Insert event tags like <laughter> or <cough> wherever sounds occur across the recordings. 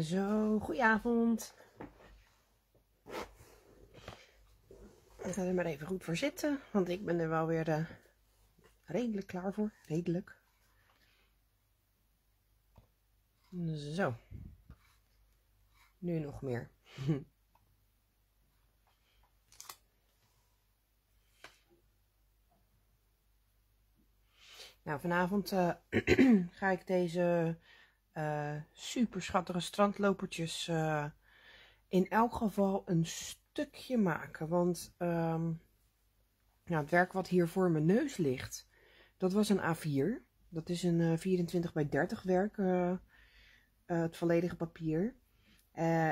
Zo, goedenavond. Ik ga er maar even goed voor zitten, want ik ben er wel weer uh, redelijk klaar voor. Redelijk. Zo. Nu nog meer. <laughs> nou, vanavond uh, <clears throat> ga ik deze uh, super schattige strandlopertjes uh, in elk geval een stukje maken. Want um, nou, het werk wat hier voor mijn neus ligt, dat was een A4. Dat is een uh, 24 bij 30 werk, het volledige papier.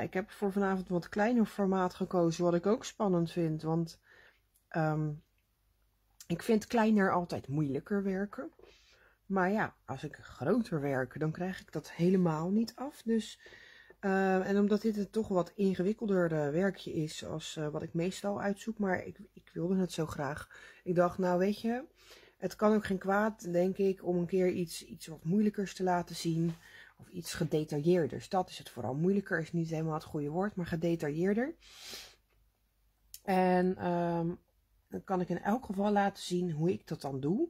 ik heb voor vanavond wat kleiner formaat gekozen, wat ik ook spannend vind. Want um, ik vind kleiner altijd moeilijker werken. Maar ja, als ik groter werk, dan krijg ik dat helemaal niet af. Dus, uh, en omdat dit een toch wat ingewikkelder uh, werkje is als uh, wat ik meestal uitzoek, maar ik, ik wilde het zo graag. Ik dacht, nou weet je, het kan ook geen kwaad, denk ik, om een keer iets, iets wat moeilijkers te laten zien. Of iets gedetailleerders. Dat is het vooral. Moeilijker is niet helemaal het goede woord, maar gedetailleerder. En um, dan kan ik in elk geval laten zien hoe ik dat dan doe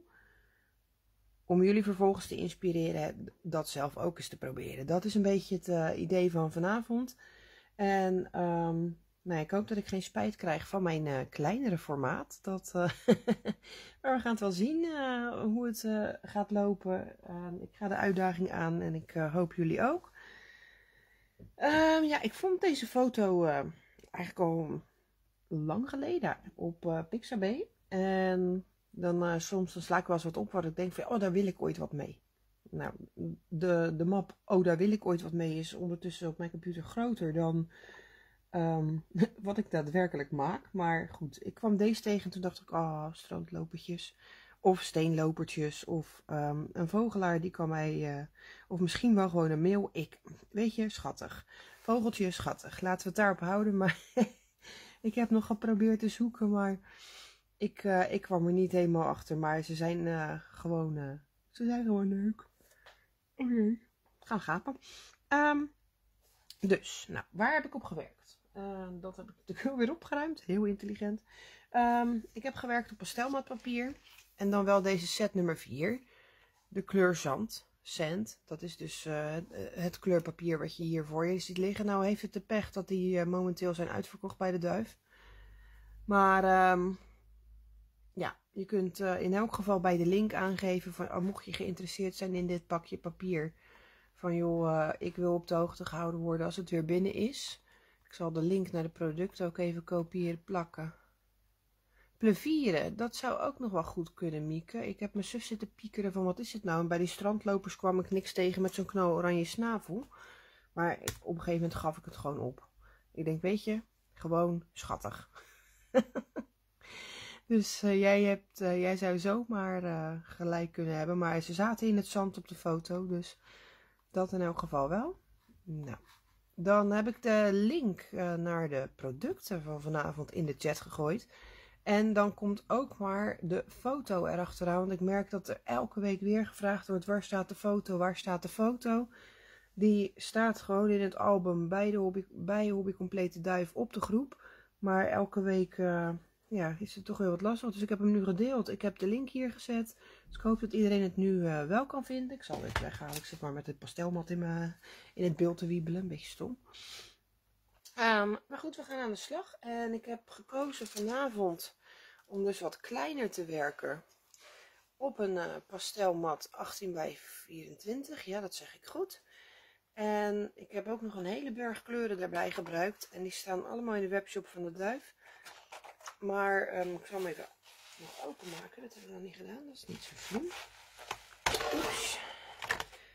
om jullie vervolgens te inspireren dat zelf ook eens te proberen. Dat is een beetje het uh, idee van vanavond. En um, nou, ik hoop dat ik geen spijt krijg van mijn uh, kleinere formaat. Dat, uh, <laughs> maar we gaan het wel zien hoe het gaat lopen. Ehm, ik ga de uitdaging aan en ik hoop jullie ook. Um, ja, ik vond deze foto eigenlijk al lang geleden op Pixabay. En dan uh, soms dan sla ik wel eens wat op wat ik denk van, oh, daar wil ik ooit wat mee. Nou, de, de map, oh, daar wil ik ooit wat mee, is ondertussen op mijn computer groter dan um, <laughs> wat ik daadwerkelijk maak. Maar goed, ik kwam deze tegen en toen dacht ik, ah, oh, strandlopertjes. Of steenlopertjes. Of um, een vogelaar die kan mij, uh, of misschien wel gewoon een mail. Ik, weet je, schattig. Vogeltje, schattig. Laten we het daarop houden. Maar <laughs> ik heb nog geprobeerd te zoeken, maar ik, uh, ik kwam er niet helemaal achter, maar ze zijn uh, gewoon, uh, ze zijn gewoon leuk. Oké, okay. gaan gapen. Um, dus, nou, waar heb ik op gewerkt? Ehm, dat heb ik natuurlijk <laughs> weer opgeruimd, heel intelligent. Um, ik heb gewerkt op pastelmatpapier en dan wel deze set nummer 4. De kleur zand, sand. Dat is dus het kleurpapier wat je hier voor je ziet liggen. Nou heeft het de pech dat die momenteel zijn uitverkocht bij de duif. Maar... Um, je kunt uh, in elk geval bij de link aangeven van, oh, mocht je geïnteresseerd zijn in dit pakje papier. Van joh, uh, ik wil op de hoogte gehouden worden als het weer binnen is. Ik zal de link naar de producten ook even kopiëren, plakken. Plevieren, dat zou ook nog wel goed kunnen, Mieke. Ik heb mijn zus zitten piekeren van wat is het nou? En bij die strandlopers kwam ik niks tegen met zo'n knal oranje snavel. Maar op een gegeven moment gaf ik het gewoon op. Ik denk, weet je, gewoon schattig. <laughs> Dus uh, jij, hebt, uh, jij zou zomaar uh, gelijk kunnen hebben. Maar ze zaten in het zand op de foto. Dus dat in elk geval wel. Nou, dan heb ik de link naar de producten van vanavond in de chat gegooid. En dan komt ook maar de foto erachteraan. Want ik merk dat er elke week weer gevraagd wordt: waar staat de foto? Waar staat de foto? Die staat gewoon in het album bij, de hobby, bij Hobby Complete Duif op de groep. Maar elke week ja, is het toch heel wat lastig. Dus ik heb hem nu gedeeld. Ik heb de link hier gezet. Dus ik hoop dat iedereen het nu uh, wel kan vinden. Ik zal het weghalen. Ik zit maar met het pastelmat in, me, in het beeld te wiebelen. Een beetje stom. Um, maar goed, we gaan aan de slag. En ik heb gekozen vanavond om dus wat kleiner te werken. Op een uh, pastelmat 18 bij 24. Ja, dat zeg ik goed. En ik heb ook nog een hele berg kleuren daarbij gebruikt. En die staan allemaal in de webshop van de duif. Maar um, ik zal hem even nog openmaken. Dat hebben we nog niet gedaan. Dat is niet zo slim. Oeps.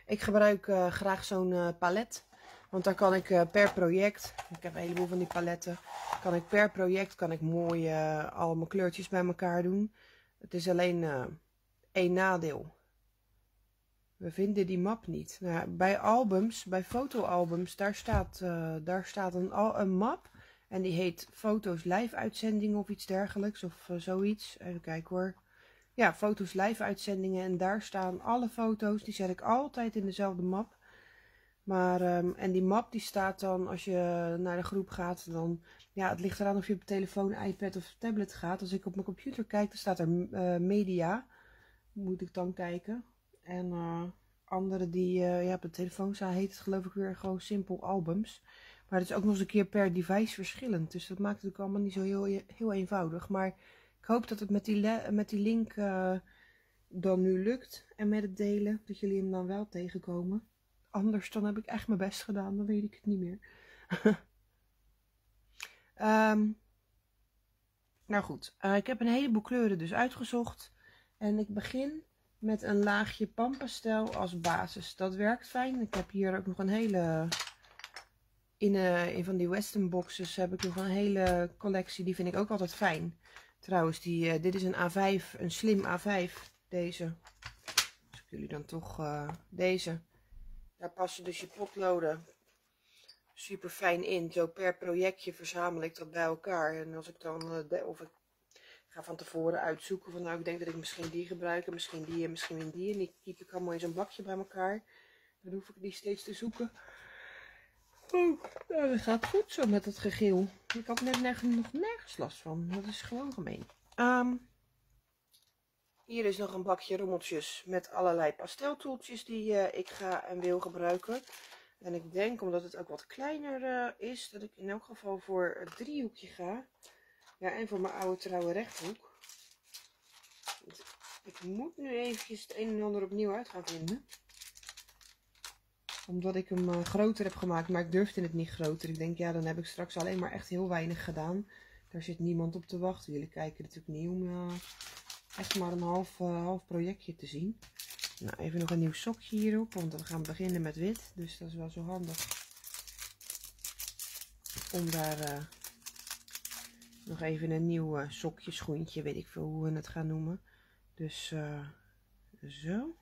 Ik gebruik uh, graag zo'n uh, palet. Want daar kan ik uh, per project, ik heb een heleboel van die paletten, kan ik per project kan ik mooi al mijn kleurtjes bij elkaar doen. Het is alleen één nadeel. We vinden die map niet. Nou, bij albums, bij fotoalbums, daar staat, daar staat een map en die heet Foto's Live Uitzendingen of iets dergelijks. Of uh, zoiets. Even kijken hoor. Ja, Foto's Live Uitzendingen. En daar staan alle foto's. Die zet ik altijd in dezelfde map. Maar, ehm, en die map die staat dan, als je naar de groep gaat, dan, ja, het ligt eraan of je op telefoon, iPad of tablet gaat. Als ik op mijn computer kijk, dan staat er uh, media, moet ik dan kijken. En uh, andere die, ja, op de telefoon staan, heet het geloof ik weer gewoon simpel albums. Maar het is ook nog eens een keer per device verschillend. Dus dat maakt het ook allemaal niet zo heel, heel eenvoudig. Maar ik hoop dat het met die, met die link dan nu lukt. En met het delen, dat jullie hem dan wel tegenkomen. Anders dan heb ik echt mijn best gedaan. Dan weet ik het niet meer. um, <laughs> nou goed, uh, ik heb een heleboel kleuren dus uitgezocht. En ik begin met een laagje pampastel als basis. Dat werkt fijn. Ik heb hier ook nog een hele... In, uh, in van die western boxes heb ik nog een hele collectie. Die vind ik ook altijd fijn. Trouwens, die, uh, dit is een A5, een slim A5. Deze. Ik jullie dan toch uh, deze. Daar passen dus je potloden super fijn in. Zo per projectje verzamel ik dat bij elkaar. En als ik dan, of ik ga van tevoren uitzoeken van nou ik denk dat ik misschien die gebruik en misschien die en misschien die. En die kiep ik allemaal in zo'n bakje bij elkaar. Dan hoef ik die steeds te zoeken. Oh, nou, dat gaat goed zo met het gegil. Ik had net nog nergens last van. Dat is gewoon gemeen. Um, hier is nog een bakje rommeltjes met allerlei pasteltoeltjes die uh, ik ga en wil gebruiken. En ik denk, omdat het ook wat kleiner uh, is, dat ik in elk geval voor het driehoekje ga. Ja, en voor mijn oude trouwe rechthoek. Ik moet nu eventjes het een en ander opnieuw uit gaan vinden. Omdat ik hem uh, groter heb gemaakt, maar ik durfde het niet groter. Ik denk, ja, dan heb ik straks alleen maar echt heel weinig gedaan. Daar zit niemand op te wachten. Jullie kijken natuurlijk niet om echt maar een half, uh, half projectje te zien. Nou, even nog een nieuw sokje hierop, want we gaan beginnen met wit. Dus dat is wel zo handig. Om daar nog even een nieuw sokje, schoentje, weet ik veel hoe we het gaan noemen. Dus zo.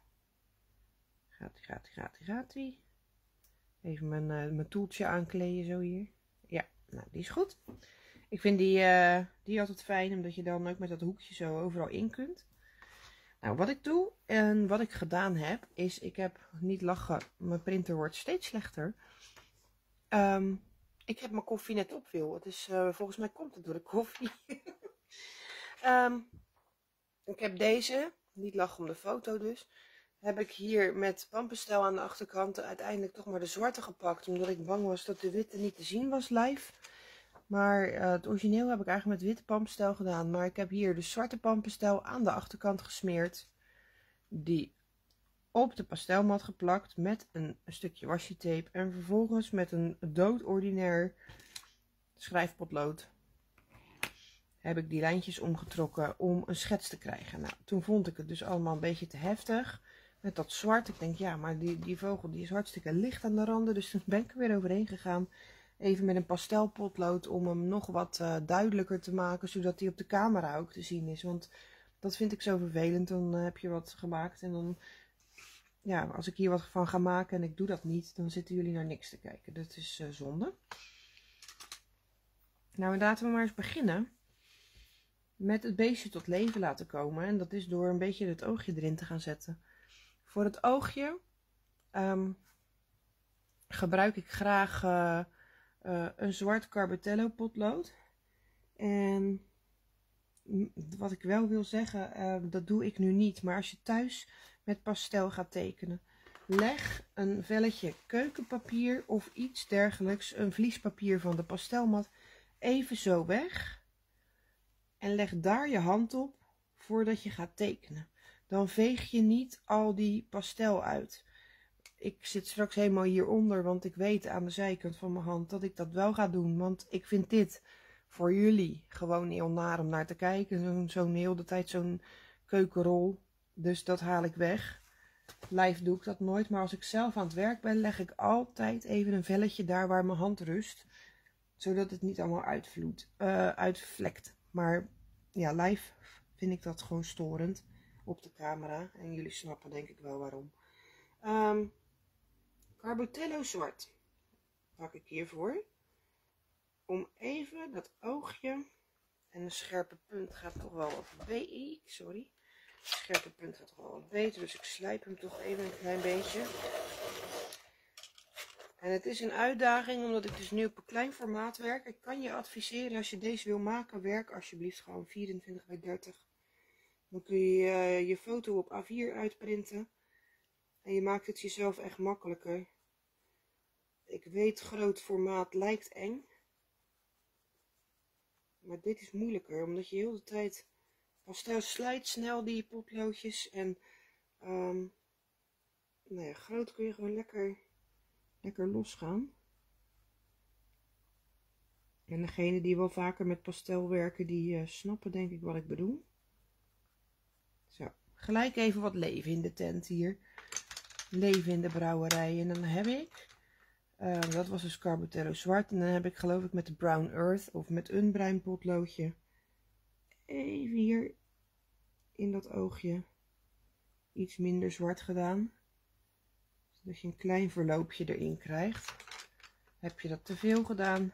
Gaat gaat gaat gaat ie. Even mijn, mijn toeltje aankleden zo hier. Ja, nou die is goed. Ik vind die, uh, die altijd fijn, omdat je dan ook met dat hoekje zo overal in kunt. Nou, wat ik doe en wat ik gedaan heb, is ik heb niet lachen, mijn printer wordt steeds slechter. Um, ik heb mijn koffie net op. Het is, uh, volgens mij komt het door de koffie. um, <laughs> ik heb deze, niet lachen om de foto dus, heb ik hier met pampenstijl aan de achterkant uiteindelijk toch maar de zwarte gepakt. Omdat ik bang was dat de witte niet te zien was live. Maar uh, het origineel heb ik eigenlijk met witte pampenstel gedaan. Maar ik heb hier de zwarte pampenstel aan de achterkant gesmeerd. Die op de pastelmat geplakt met een, stukje washi. En vervolgens met een doodordinair schrijfpotlood heb ik die lijntjes omgetrokken om een schets te krijgen. Nou, toen vond ik het dus allemaal een beetje te heftig. Met dat zwart. Ik denk, ja, maar die, die vogel die is hartstikke licht aan de randen. Dus toen ben ik er weer overheen gegaan even met een pastelpotlood om hem nog wat uh, duidelijker te maken, zodat hij op de camera ook te zien is. Want dat vind ik zo vervelend. Dan uh, heb je wat gemaakt en dan, ja, als ik hier wat van ga maken en ik doe dat niet, dan zitten jullie naar niks te kijken. Dat is uh, zonde. Nou, laten we maar eens beginnen met het beestje tot leven laten komen. En dat is door een beetje het oogje erin te gaan zetten. Voor het oogje um, gebruik ik graag uh, een zwart Carbatello potlood. En wat ik wel wil zeggen, uh, dat doe ik nu niet. Maar als je thuis met pastel gaat tekenen, leg een velletje keukenpapier of iets dergelijks, een vliespapier van de pastelmat, even zo weg. En leg daar je hand op voordat je gaat tekenen. Dan veeg je niet al die pastel uit ik zit straks helemaal hieronder, want ik weet aan de zijkant van mijn hand dat ik dat wel ga doen. Want ik vind dit voor jullie gewoon heel naar om naar te kijken. Zo'n zo heel de tijd zo'n keukenrol. Dus dat haal ik weg. Live doe ik dat nooit. Maar als ik zelf aan het werk ben, leg ik altijd even een velletje daar waar mijn hand rust. Zodat het niet allemaal uitvloedt, uh, uitvlekt. Maar ja, live vind ik dat gewoon storend op de camera. En jullie snappen denk ik wel waarom. Um, Carbotello zwart pak ik hiervoor. Om even dat oogje en de scherpe punt gaat toch wel wat beter. Sorry. De scherpe punt gaat toch wel wat beter. Dus ik slijp hem toch even een klein beetje. En het is een uitdaging omdat ik dus nu op een klein formaat werk. Ik kan je adviseren als je deze wil maken, werk alsjeblieft gewoon 24 bij 30. Dan kun je uh, je foto op A4 uitprinten. En je maakt het jezelf echt makkelijker. Ik weet groot formaat lijkt eng. Maar dit is moeilijker, omdat je heel de tijd pastel slijt snel die potloodjes. En um, nou ja, groot kun je gewoon lekker, lekker losgaan. En degene die wel vaker met pastel werken, die uh, snappen denk ik wat ik bedoel. Gelijk even wat leven in de tent hier. Leven in de brouwerij. En dan heb ik uh, dat was dus Carbotello zwart. En dan heb ik geloof ik met de Brown Earth of met een bruin potloodje even hier in dat oogje iets minder zwart gedaan. Zodat je een klein verloopje erin krijgt. Heb je dat te veel gedaan,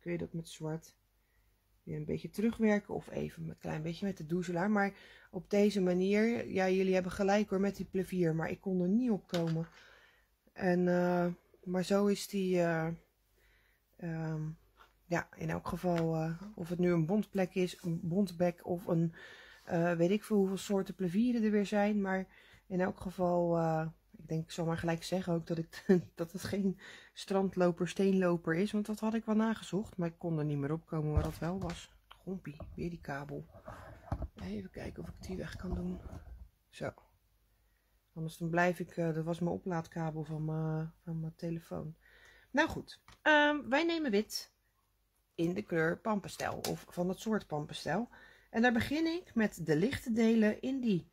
kun je dat met zwart weer een beetje terugwerken. Of even een klein beetje met de doezelaar. Maar op deze manier, ja jullie hebben gelijk hoor met die plevier. Maar ik kon er niet op komen. En... Uh, maar zo is die, uh, um, ja, in elk geval, uh, of het nu een bondplek is, een bondbek of een, weet ik veel hoeveel soorten plevieren er weer zijn. Maar in elk geval, ik denk, ik zal maar gelijk zeggen ook dat, ik, <laughs> dat het geen strandloper, steenloper is. Want dat had ik wel nagezocht, maar ik kon er niet meer opkomen waar dat wel was. Gompie, weer die kabel. Even kijken of ik die weg kan doen. Zo. Anders dan blijf ik, uh, dat was mijn oplaadkabel van mijn, van mijn telefoon. Nou goed, um, wij nemen wit in de kleur pampastel of van het soort pampastel. En daar begin ik met de lichte delen in die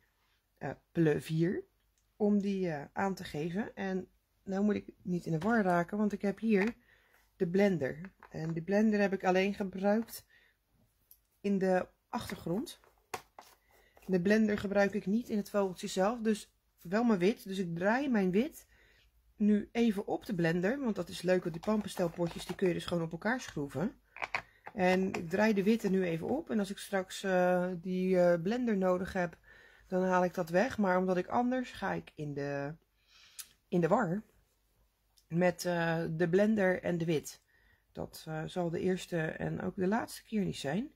uh, plevier om die uh, aan te geven. En nou moet ik niet in de war raken, want ik heb hier de blender. En die blender heb ik alleen gebruikt in de achtergrond. De blender gebruik ik niet in het vogeltje zelf, dus wel mijn wit. Dus ik draai mijn wit nu even op de blender. Want dat is leuk, want die pampenstelpotjes die kun je dus gewoon op elkaar schroeven. En ik draai de witte nu even op. En als ik straks uh, die uh, blender nodig heb, dan haal ik dat weg. Maar omdat ik anders ga ik in de, in de war met uh, de blender en de wit. Dat zal de eerste en ook de laatste keer niet zijn.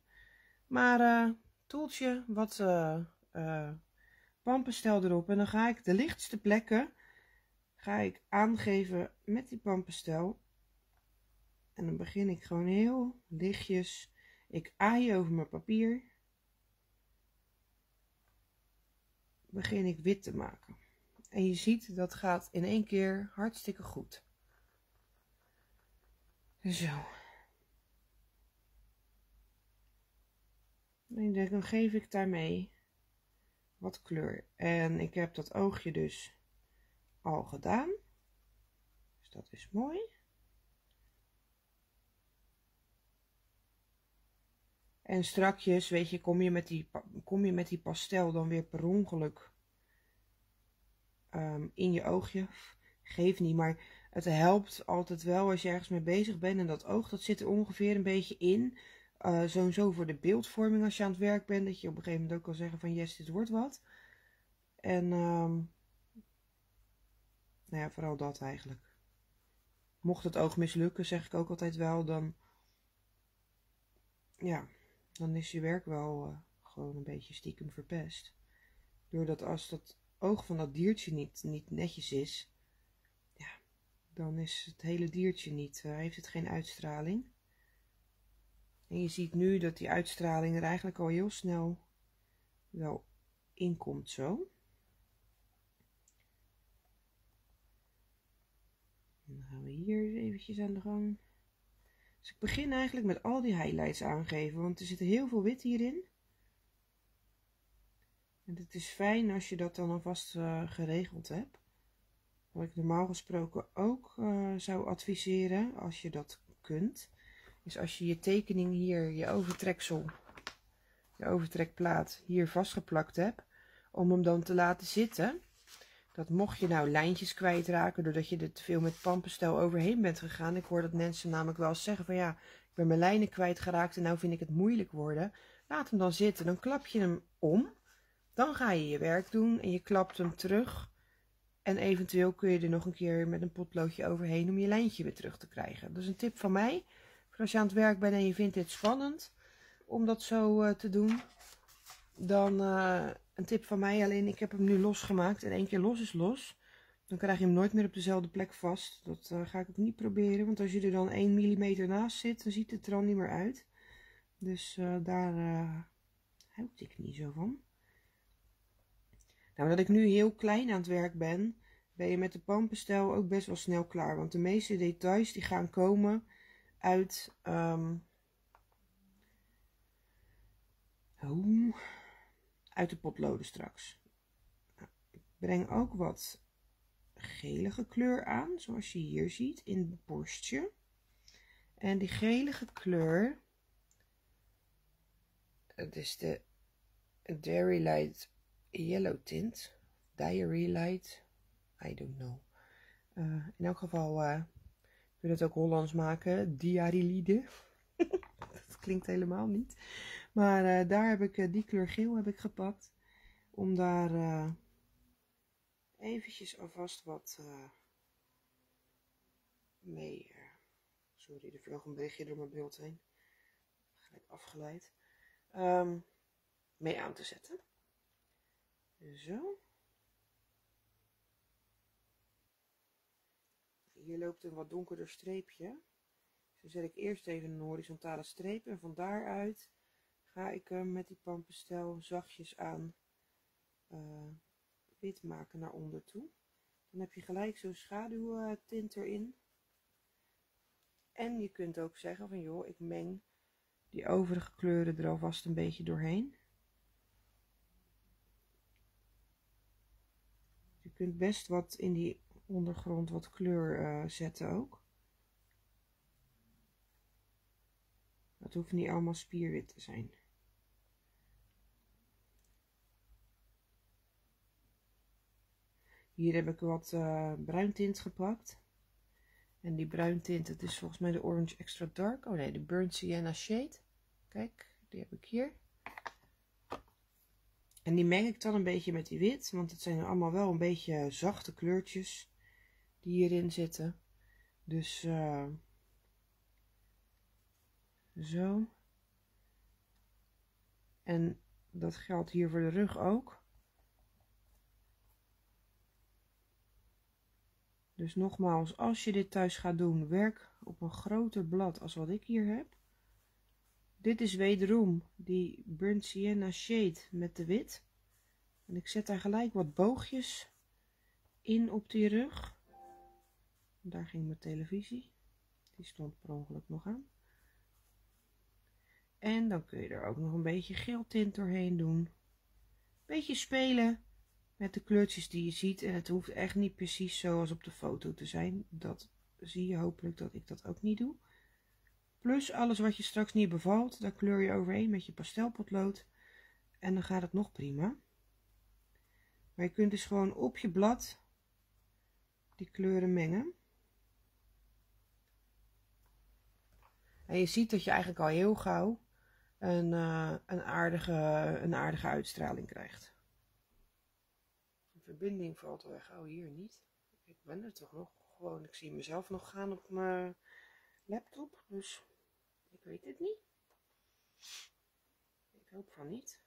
Maar toeltje wat pampenstel erop. En dan ga ik de lichtste plekken ga ik aangeven met die pampenstel. En dan begin ik gewoon heel lichtjes. Ik aai over mijn papier. Begin ik wit te maken. En je ziet, dat gaat in één keer hartstikke goed. Zo. En dan geef ik daarmee wat kleur. En ik heb dat oogje dus al gedaan. Dus dat is mooi. En strakjes, weet je, kom je met die, kom je met die pastel dan weer per ongeluk um, in je oogje. Geef niet, maar het helpt altijd wel als je ergens mee bezig bent. En dat oog, dat zit er ongeveer een beetje in. Uh, sowieso voor de beeldvorming als je aan het werk bent. Dat je op een gegeven moment ook kan zeggen van yes, dit wordt wat. En um, nou ja, vooral dat eigenlijk. Mocht het oog mislukken, zeg ik ook altijd wel, dan, ja, dan is je werk wel uh, gewoon een beetje stiekem verpest. Doordat als dat oog van dat diertje niet, niet netjes is, ja, dan is het hele diertje niet, uh, heeft het geen uitstraling. En je ziet nu dat die uitstraling er eigenlijk al heel snel wel inkomt zo. En dan gaan we hier eventjes aan de gang. Dus ik begin eigenlijk met al die highlights aangeven, want er zit heel veel wit hierin. En het is fijn als je dat dan alvast uh, geregeld hebt. Wat ik normaal gesproken ook uh, zou adviseren, als je dat kunt, is als je je tekening hier, je overtreksel, je overtrekplaat hier vastgeplakt hebt, om hem dan te laten zitten. Dat mocht je nou lijntjes kwijtraken doordat je er te veel met pampenstel overheen bent gegaan. Ik hoor dat mensen namelijk wel eens zeggen van ja, ik ben mijn lijnen kwijtgeraakt en nou vind ik het moeilijk worden. Laat hem dan zitten, dan klap je hem om. Dan ga je je werk doen en je klapt hem terug. En eventueel kun je er nog een keer met een potloodje overheen om je lijntje weer terug te krijgen. Dat is een tip van mij. Als je aan het werk bent en je vindt dit spannend om dat zo uh, te doen. Dan uh, een tip van mij. Alleen ik heb hem nu losgemaakt. En één keer los is los. Dan krijg je hem nooit meer op dezelfde plek vast. Dat uh, ga ik ook niet proberen. Want als je er dan 1 mm naast zit, dan ziet het er al niet meer uit. Dus daar houd ik niet zo van. Nou, omdat ik nu heel klein aan het werk ben, ben je met de pampenstijl ook best wel snel klaar. Want de meeste details die gaan komen uit, oh, uit de potloden straks. Nou, ik breng ook wat gelige kleur aan, zoals je hier ziet in het borstje. En die gelige kleur, het is de Dairy Light Yellow Tint, Diary Light, I don't know. Uh, in elk geval, uh, ik wil het ook Hollands maken, Diarylide. <laughs> dat klinkt helemaal niet. Maar uh, daar heb ik die kleur geel heb ik gepakt. Om daar eventjes alvast wat mee... sorry, er vloog een berichtje door mijn beeld heen. Gelijk afgeleid. Um, mee aan te zetten. Zo. Hier loopt een wat donkerder streepje. Dus dan zet ik eerst even een horizontale streep en van daaruit ga ik hem met die pampenstijl zachtjes aan uh, wit maken naar onder toe. Dan heb je gelijk zo'n schaduwtint erin. En je kunt ook zeggen van joh, ik meng die overige kleuren er alvast een beetje doorheen. Je kunt best wat in die ondergrond wat kleur uh, zetten ook. Het hoeft niet allemaal spierwit te zijn. Hier heb ik wat uh, bruin tint gepakt. En die bruin tint, het is volgens mij de Orange Extra Dark. Oh nee, de Burnt Sienna Shade. Kijk, die heb ik hier. En die meng ik dan een beetje met die wit, want het zijn allemaal wel een beetje zachte kleurtjes die hierin zitten. Dus uh, zo. En dat geldt hier voor de rug ook. Dus nogmaals, als je dit thuis gaat doen, werk op een groter blad als wat ik hier heb. Dit is wederom die Burnt Sienna Shade met de wit. En ik zet daar gelijk wat boogjes in op die rug. Daar ging mijn televisie. Die stond per ongeluk nog aan. En dan kun je er ook nog een beetje geel tint doorheen doen. Beetje spelen met de kleurtjes die je ziet. En het hoeft echt niet precies zoals op de foto te zijn. Dat zie je hopelijk dat ik dat ook niet doe. Plus alles wat je straks niet bevalt, daar kleur je overheen met je pastelpotlood. En dan gaat het nog prima. Maar je kunt dus gewoon op je blad die kleuren mengen. En je ziet dat je eigenlijk al heel gauw een, uh, een, aardige, een aardige uitstraling krijgt. Verbinding valt weg. Oh, hier niet. Ik ben er toch nog gewoon. Ik zie mezelf nog gaan op mijn laptop. Dus ik weet het niet. Ik hoop van niet.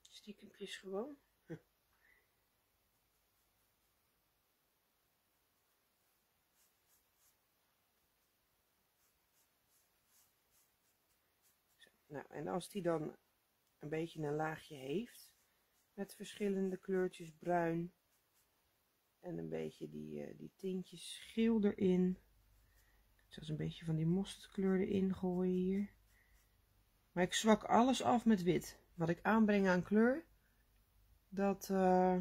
Stiekempjes gewoon. <laughs> Nou, en als die dan een beetje een laagje heeft, met verschillende kleurtjes bruin en een beetje die, uh, die tintjes geel erin. Zelfs een beetje van die mosterdkleur erin gooien hier. Maar ik zwak alles af met wit. Wat ik aanbreng aan kleur, dat uh,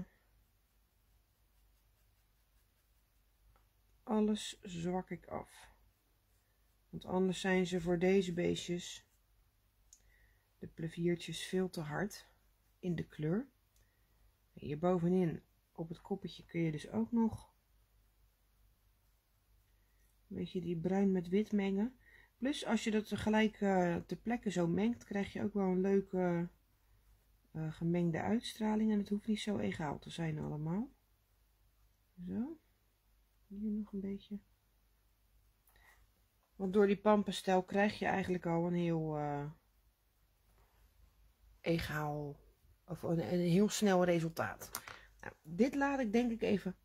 alles zwak ik af. Want anders zijn ze voor deze beestjes de pleviertjes veel te hard in de kleur. Hier bovenin op het koppetje kun je dus ook nog een beetje die bruin met wit mengen. Plus als je dat tegelijk uh, ter plekke zo mengt, krijg je ook wel een leuke uh, gemengde uitstraling. En het hoeft niet zo egaal te zijn allemaal. Zo. Hier nog een beetje. Want door die pampenstijl krijg je eigenlijk al een heel uh, egaal of een, een, heel snel resultaat. Nou, dit laat ik denk ik even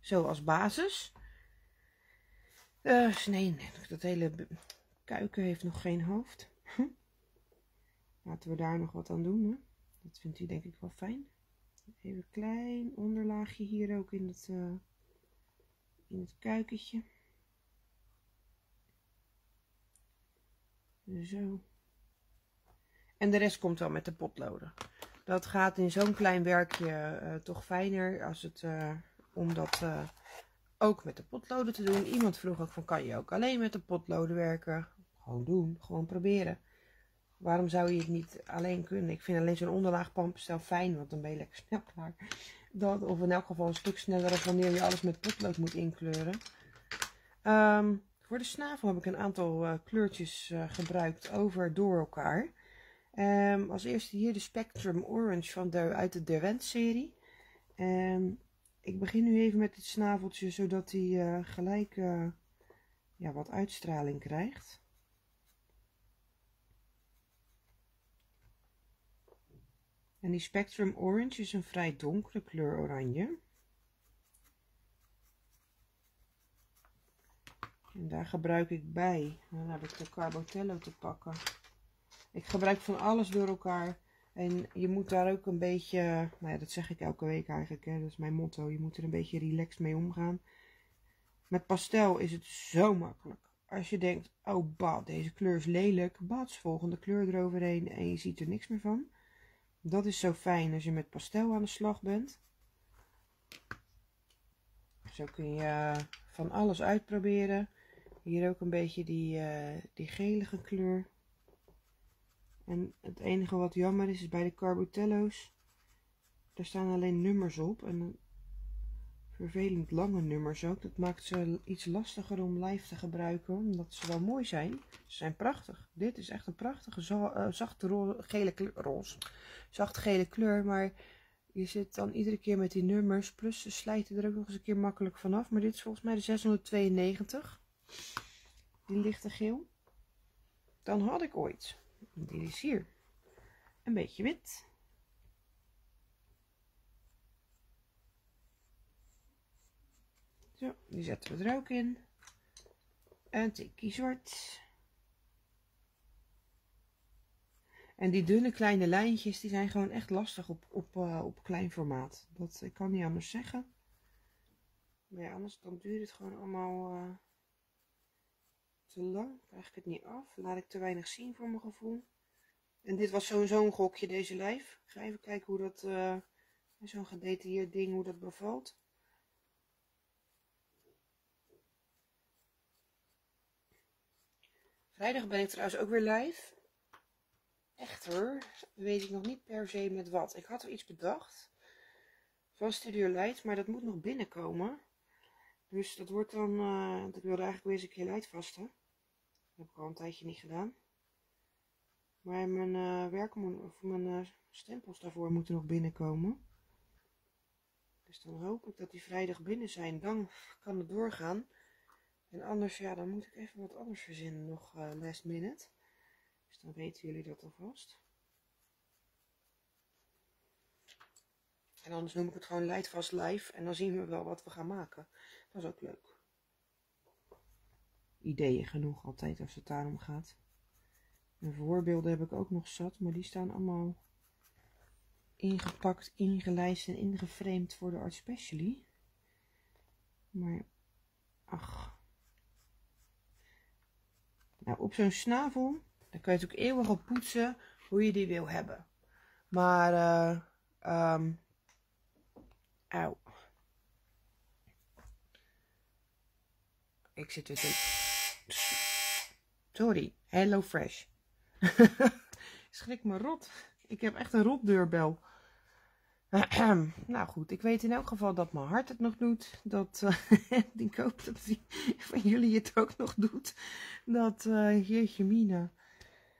zo als basis. Uh, nee, nee, dat hele kuiken heeft nog geen hoofd. <laughs> Laten we daar nog wat aan doen. Hè? Dat vindt u denk ik wel fijn. Even een klein onderlaagje hier ook in het, uh, in het kuikentje. Zo. En de rest komt wel met de potloden. Dat gaat in zo'n klein werkje uh, toch fijner als het, uh, om dat uh, ook met de potloden te doen. Iemand vroeg ook van, kan je ook alleen met de potloden werken? Gewoon doen, gewoon proberen. Waarom zou je het niet alleen kunnen? Ik vind alleen zo'n onderlaag pamperstel fijn, want dan ben je lekker <laughs> snel klaar. Dat, of in elk geval een stuk sneller dan wanneer je alles met potlood moet inkleuren. Um, voor de snavel heb ik een aantal kleurtjes gebruikt over door elkaar. Um, als eerste hier de Spectrum Orange van de, uit de Derwent serie. Um, ik begin nu even met het snaveltje, zodat hij uh, gelijk ja, wat uitstraling krijgt. En die Spectrum Orange is een vrij donkere kleur oranje. En daar gebruik ik bij. Dan heb ik de Carbotello te pakken. Ik gebruik van alles door elkaar. En je moet daar ook een beetje, nou ja, dat zeg ik elke week eigenlijk, hè, dat is mijn motto. Je moet er een beetje relaxed mee omgaan. Met pastel is het zo makkelijk. Als je denkt, oh bad, deze kleur is lelijk, bad, volgende kleur eroverheen en je ziet er niks meer van. Dat is zo fijn als je met pastel aan de slag bent. Zo kun je van alles uitproberen. Hier ook een beetje die, uh, die gelige kleur. En het enige wat jammer is, is bij de Carbotello's. Daar staan alleen nummers op. En vervelend lange nummers ook. Dat maakt ze iets lastiger om live te gebruiken. Omdat ze wel mooi zijn. Ze zijn prachtig. Dit is echt een prachtige uh, zachte gele kleur. Roze. Zacht gele kleur. Maar je zit dan iedere keer met die nummers. Plus ze slijten er ook nog eens een keer makkelijk vanaf. Maar dit is volgens mij de 692. Die lichte geel. Dan had ik ooit. Die is hier. Een beetje wit. Zo, die zetten we er ook in. Een tikkie zwart. En die dunne kleine lijntjes, die zijn gewoon echt lastig op, op, uh, op klein formaat. Dat ik kan niet anders zeggen. Maar ja, anders dan duurt het gewoon allemaal uh, te lang. Krijg ik het niet af. Laat ik te weinig zien voor mijn gevoel. En dit was zo'n zo'n gokje, deze lijf. Ik ga even kijken hoe dat, uh, zo'n gedetailleerd ding, hoe dat bevalt. Vrijdag ben ik trouwens ook weer live. Echter weet ik nog niet per se met wat. Ik had er iets bedacht van Studio Light, maar dat moet nog binnenkomen. Dus dat wordt dan, uh, ik wilde eigenlijk weer eens een keer Light vasten. Heb ik al een tijdje niet gedaan. Maar mijn uh, werk of mijn uh, stempels daarvoor moeten nog binnenkomen. Dus dan hoop ik dat die vrijdag binnen zijn. Dan kan het doorgaan. En anders, ja, dan moet ik even wat anders verzinnen nog uh, last minute. Dus dan weten jullie dat alvast. En anders noem ik het gewoon Leidvast Live. En dan zien we wel wat we gaan maken. Dat is ook leuk. Ideeën genoeg altijd als het daarom gaat. En voorbeelden heb ik ook nog zat. Maar die staan allemaal ingepakt, ingelijst en ingeframed voor de Art Specially. Maar, ach, nou, op zo'n snavel, dan kan je natuurlijk eeuwig op poetsen hoe je die wil hebben. Maar, uh, um, auw. Ik zit weer te... Sorry, Hello Fresh. <laughs> Schrik me rot. Ik heb echt een rotdeurbel. <clears throat> nou goed, ik weet in elk geval dat mijn hart het nog doet. Dat, uh, <laughs> ik hoop dat die van jullie het ook nog doet. Dat, uh, jeetje mina.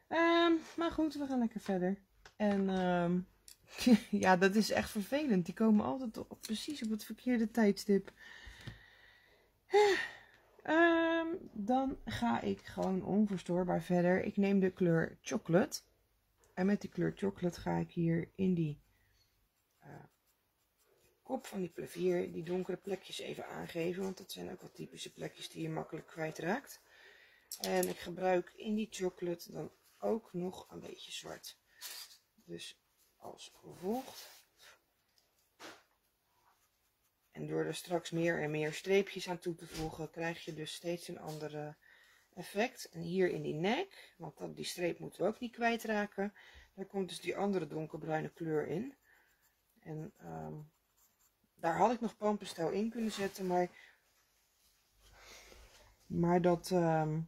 Um, maar goed, we gaan lekker verder. En um, <laughs> ja, dat is echt vervelend. Die komen altijd op, precies op het verkeerde tijdstip. <sighs> Ehm, dan ga ik gewoon onverstoorbaar verder. Ik neem de kleur chocolate. En met die kleur chocolate ga ik hier in die uh, kop van die plevier die donkere plekjes even aangeven. Want dat zijn ook wat typische plekjes die je makkelijk kwijtraakt. En ik gebruik in die chocolate dan ook nog een beetje zwart. Dus als volgt. En door er straks meer en meer streepjes aan toe te voegen, krijg je dus steeds een andere effect. En hier in die nek, want die streep moeten we ook niet kwijtraken, daar komt dus die andere donkerbruine kleur in. En ehm, daar had ik nog pampenstijl in kunnen zetten, maar, maar dat, ehm,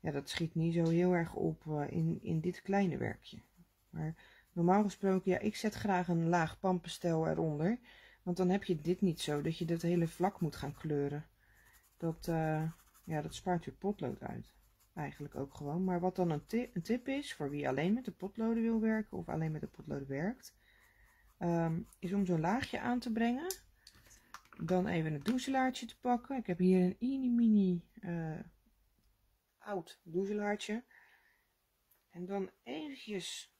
ja, dat schiet niet zo heel erg op uh, in, in dit kleine werkje. Maar normaal gesproken, ja, ik zet graag een laag pampenstijl eronder. Want dan heb je dit niet zo, dat je dat hele vlak moet gaan kleuren. Dat, uh, ja, dat spaart je potlood uit. Eigenlijk ook gewoon. Maar wat dan een, een, tip is, voor wie alleen met de potloden wil werken, of alleen met de potloden werkt, um, is om zo'n laagje aan te brengen. Dan even een doezelaartje te pakken. Ik heb hier een mini mini uh, oud doezelaartje. En dan eventjes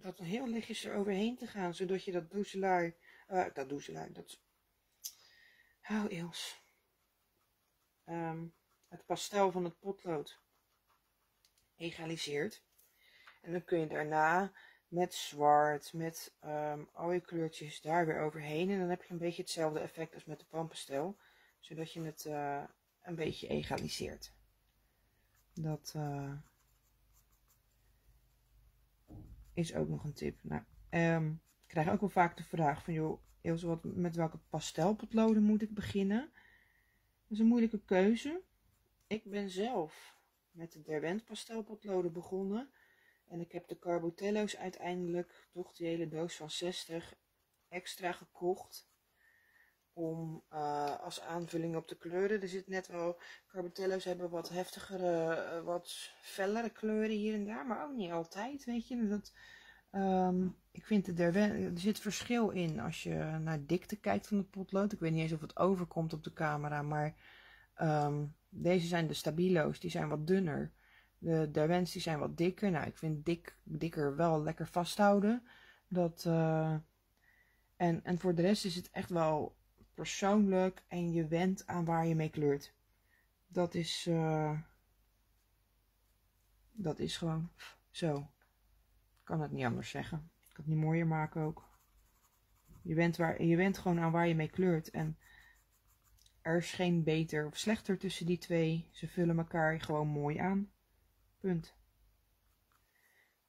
dat heel lichtjes er overheen te gaan, zodat je dat doezelaar, uh, dat doezelaar, dat, hou oh, Eels, um, het pastel van het potlood egaliseert. En dan kun je daarna met zwart, met um, al je kleurtjes daar weer overheen. En dan heb je een beetje hetzelfde effect als met de pampastel, zodat je het uh, een beetje egaliseert. Dat... Uh, is ook nog een tip. Nou, um, ik krijg ook wel vaak de vraag van, joh, Ilse, wat, met welke pastelpotloden moet ik beginnen? Dat is een moeilijke keuze. Ik ben zelf met de Derwent pastelpotloden begonnen. En ik heb de Carbotello's uiteindelijk, toch die hele doos van 60, extra gekocht. Om uh, als aanvulling op de kleuren. Er zit net wel, Carbotello's hebben wat heftigere, uh, wat fellere kleuren hier en daar. Maar ook niet altijd, weet je. Dat, um, ik vind het er, er zit verschil in als je naar dikte kijkt van de potlood. Ik weet niet eens of het overkomt op de camera. Maar um, deze zijn de Stabilo's, die zijn wat dunner. De Derwents die zijn wat dikker. Nou, ik vind dik, dikker wel lekker vasthouden. Dat, uh, en, en voor de rest is het echt wel persoonlijk en je went aan waar je mee kleurt. Dat is, uh, dat is gewoon zo. Ik kan het niet anders zeggen. Ik kan het niet mooier maken ook. Je went, waar, je went gewoon aan waar je mee kleurt. En er is geen beter of slechter tussen die twee. Ze vullen elkaar gewoon mooi aan. Punt.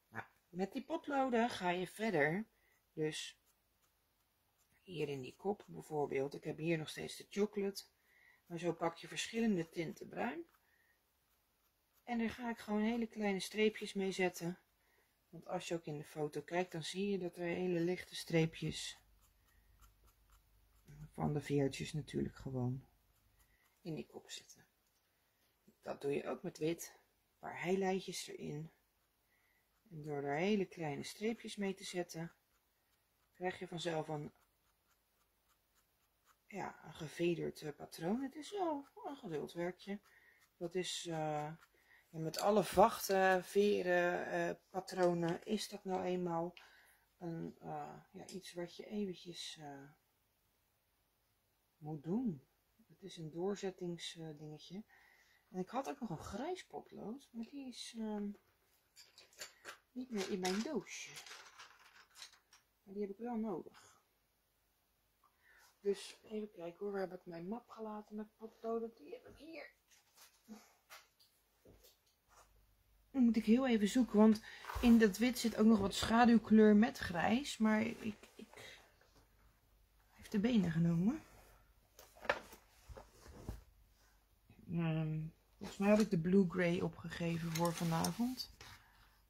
Nou, met die potloden ga je verder. Dus hier in die kop bijvoorbeeld. Ik heb hier nog steeds de chocolate. Maar zo pak je verschillende tinten bruin. En daar ga ik gewoon hele kleine streepjes mee zetten. Want als je ook in de foto kijkt, dan zie je dat er hele lichte streepjes van de veertjes natuurlijk gewoon in die kop zitten. Dat doe je ook met wit. Een paar highlightjes erin. En door daar hele kleine streepjes mee te zetten, krijg je vanzelf een ja, een gevederd uh, patroon. Het is wel een geduldwerkje. Dat is uh, met alle vachten, veren, uh, patronen is dat nou eenmaal een, ja, iets wat je eventjes moet doen. Het is een doorzettingsdingetje. en ik had ook nog een grijs potlood, maar die is ehm, niet meer in mijn doosje. Maar die heb ik wel nodig. Dus even kijken hoor, waar heb ik mijn map gelaten met potloden? Die heb ik hier. Dan moet ik heel even zoeken, want in dat wit zit ook nog wat schaduwkleur met grijs. Maar ik, ik heeft de benen genomen. Um, volgens mij had ik de blue-gray opgegeven voor vanavond.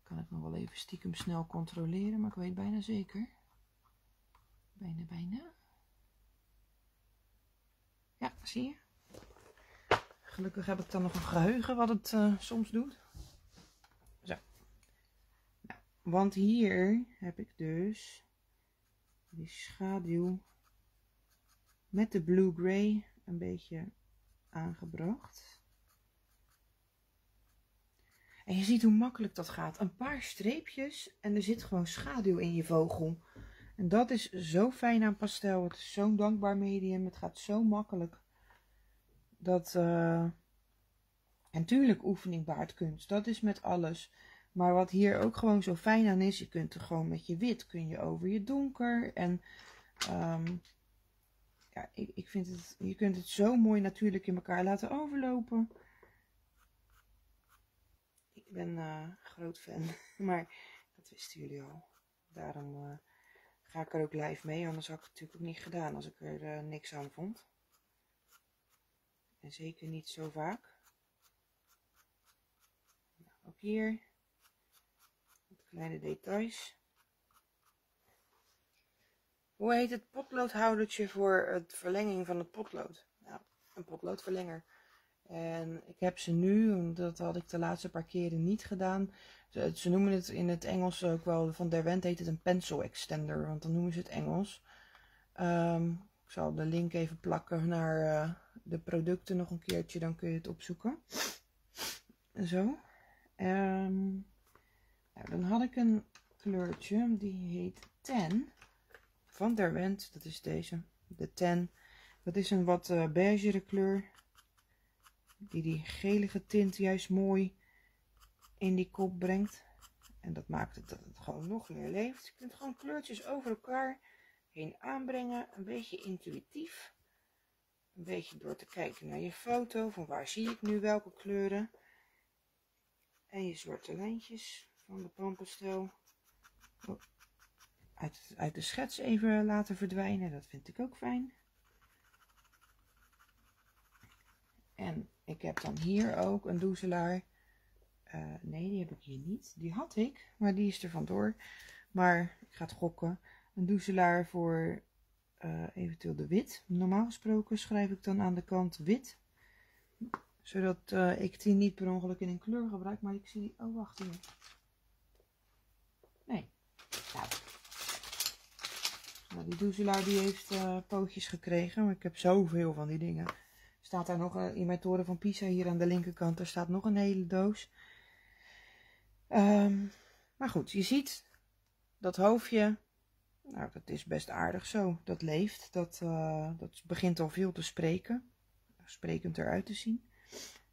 Kan ik nog wel even stiekem snel controleren, maar ik weet bijna zeker. Bijna, bijna. Ja, zie je? Gelukkig heb ik dan nog een geheugen wat het uh, soms doet. Zo. Nou, want hier heb ik dus die schaduw met de blue-gray een beetje aangebracht. En je ziet hoe makkelijk dat gaat. Een paar streepjes en er zit gewoon schaduw in je vogel. En dat is zo fijn aan pastel. Het is zo'n dankbaar medium. Het gaat zo makkelijk. Dat, uh... en natuurlijk oefening baart kunst. Dat is met alles. Maar wat hier ook gewoon zo fijn aan is, je kunt er gewoon met je wit, kun je over je donker. En um, ja, ik, ik vind het, je kunt het zo mooi natuurlijk in elkaar laten overlopen. Ik ben uh, groot fan, <laughs> maar dat wisten jullie al. Daarom uh, ga ik er ook live mee, anders had ik het natuurlijk ook niet gedaan als ik er uh, niks aan vond. En zeker niet zo vaak. Nou, ook hier kleine details. Hoe heet het potloodhoudertje voor het verlenging van het potlood? Nou, een potloodverlenger. En ik heb ze nu, dat had ik de laatste paar keren niet gedaan. Ze, ze noemen het in het Engels ook wel, van Derwent heet het een pencil extender, want dan noemen ze het Engels. Um, ik zal de link even plakken naar uh, de producten nog een keertje, dan kun je het opzoeken. Zo. Um, nou, dan had ik een kleurtje, die heet Ten. Van Derwent, dat is deze. De Ten. Dat is een wat uh, beigere kleur. Die die gelige tint juist mooi in die kop brengt. En dat maakt het dat het gewoon nog meer leeft. Je kunt gewoon kleurtjes over elkaar heen aanbrengen. Een beetje intuïtief. Een beetje door te kijken naar je foto. Van waar zie ik nu welke kleuren. En je zwarte lijntjes van de pampastel uit, uit de schets even laten verdwijnen. Dat vind ik ook fijn. En ik heb dan hier ook een doezelaar. Uh, nee, die heb ik hier niet. Die had ik, maar die is er vandoor. Maar ik ga het gokken. Een doezelaar voor uh, eventueel de wit. Normaal gesproken schrijf ik dan aan de kant wit. Zodat uh, ik die niet per ongeluk in een kleur gebruik. Maar ik zie... Oh, wacht even. Nee. Nou. nou die doezelaar die heeft pootjes gekregen. Maar ik heb zoveel van die dingen. Staat daar nog uh, in mijn toren van Pisa hier aan de linkerkant. Er staat nog een hele doos. Um, maar goed, je ziet dat hoofdje. Nou, dat is best aardig zo. Dat leeft. Dat, uh, dat begint al veel te spreken. Sprekend eruit te zien.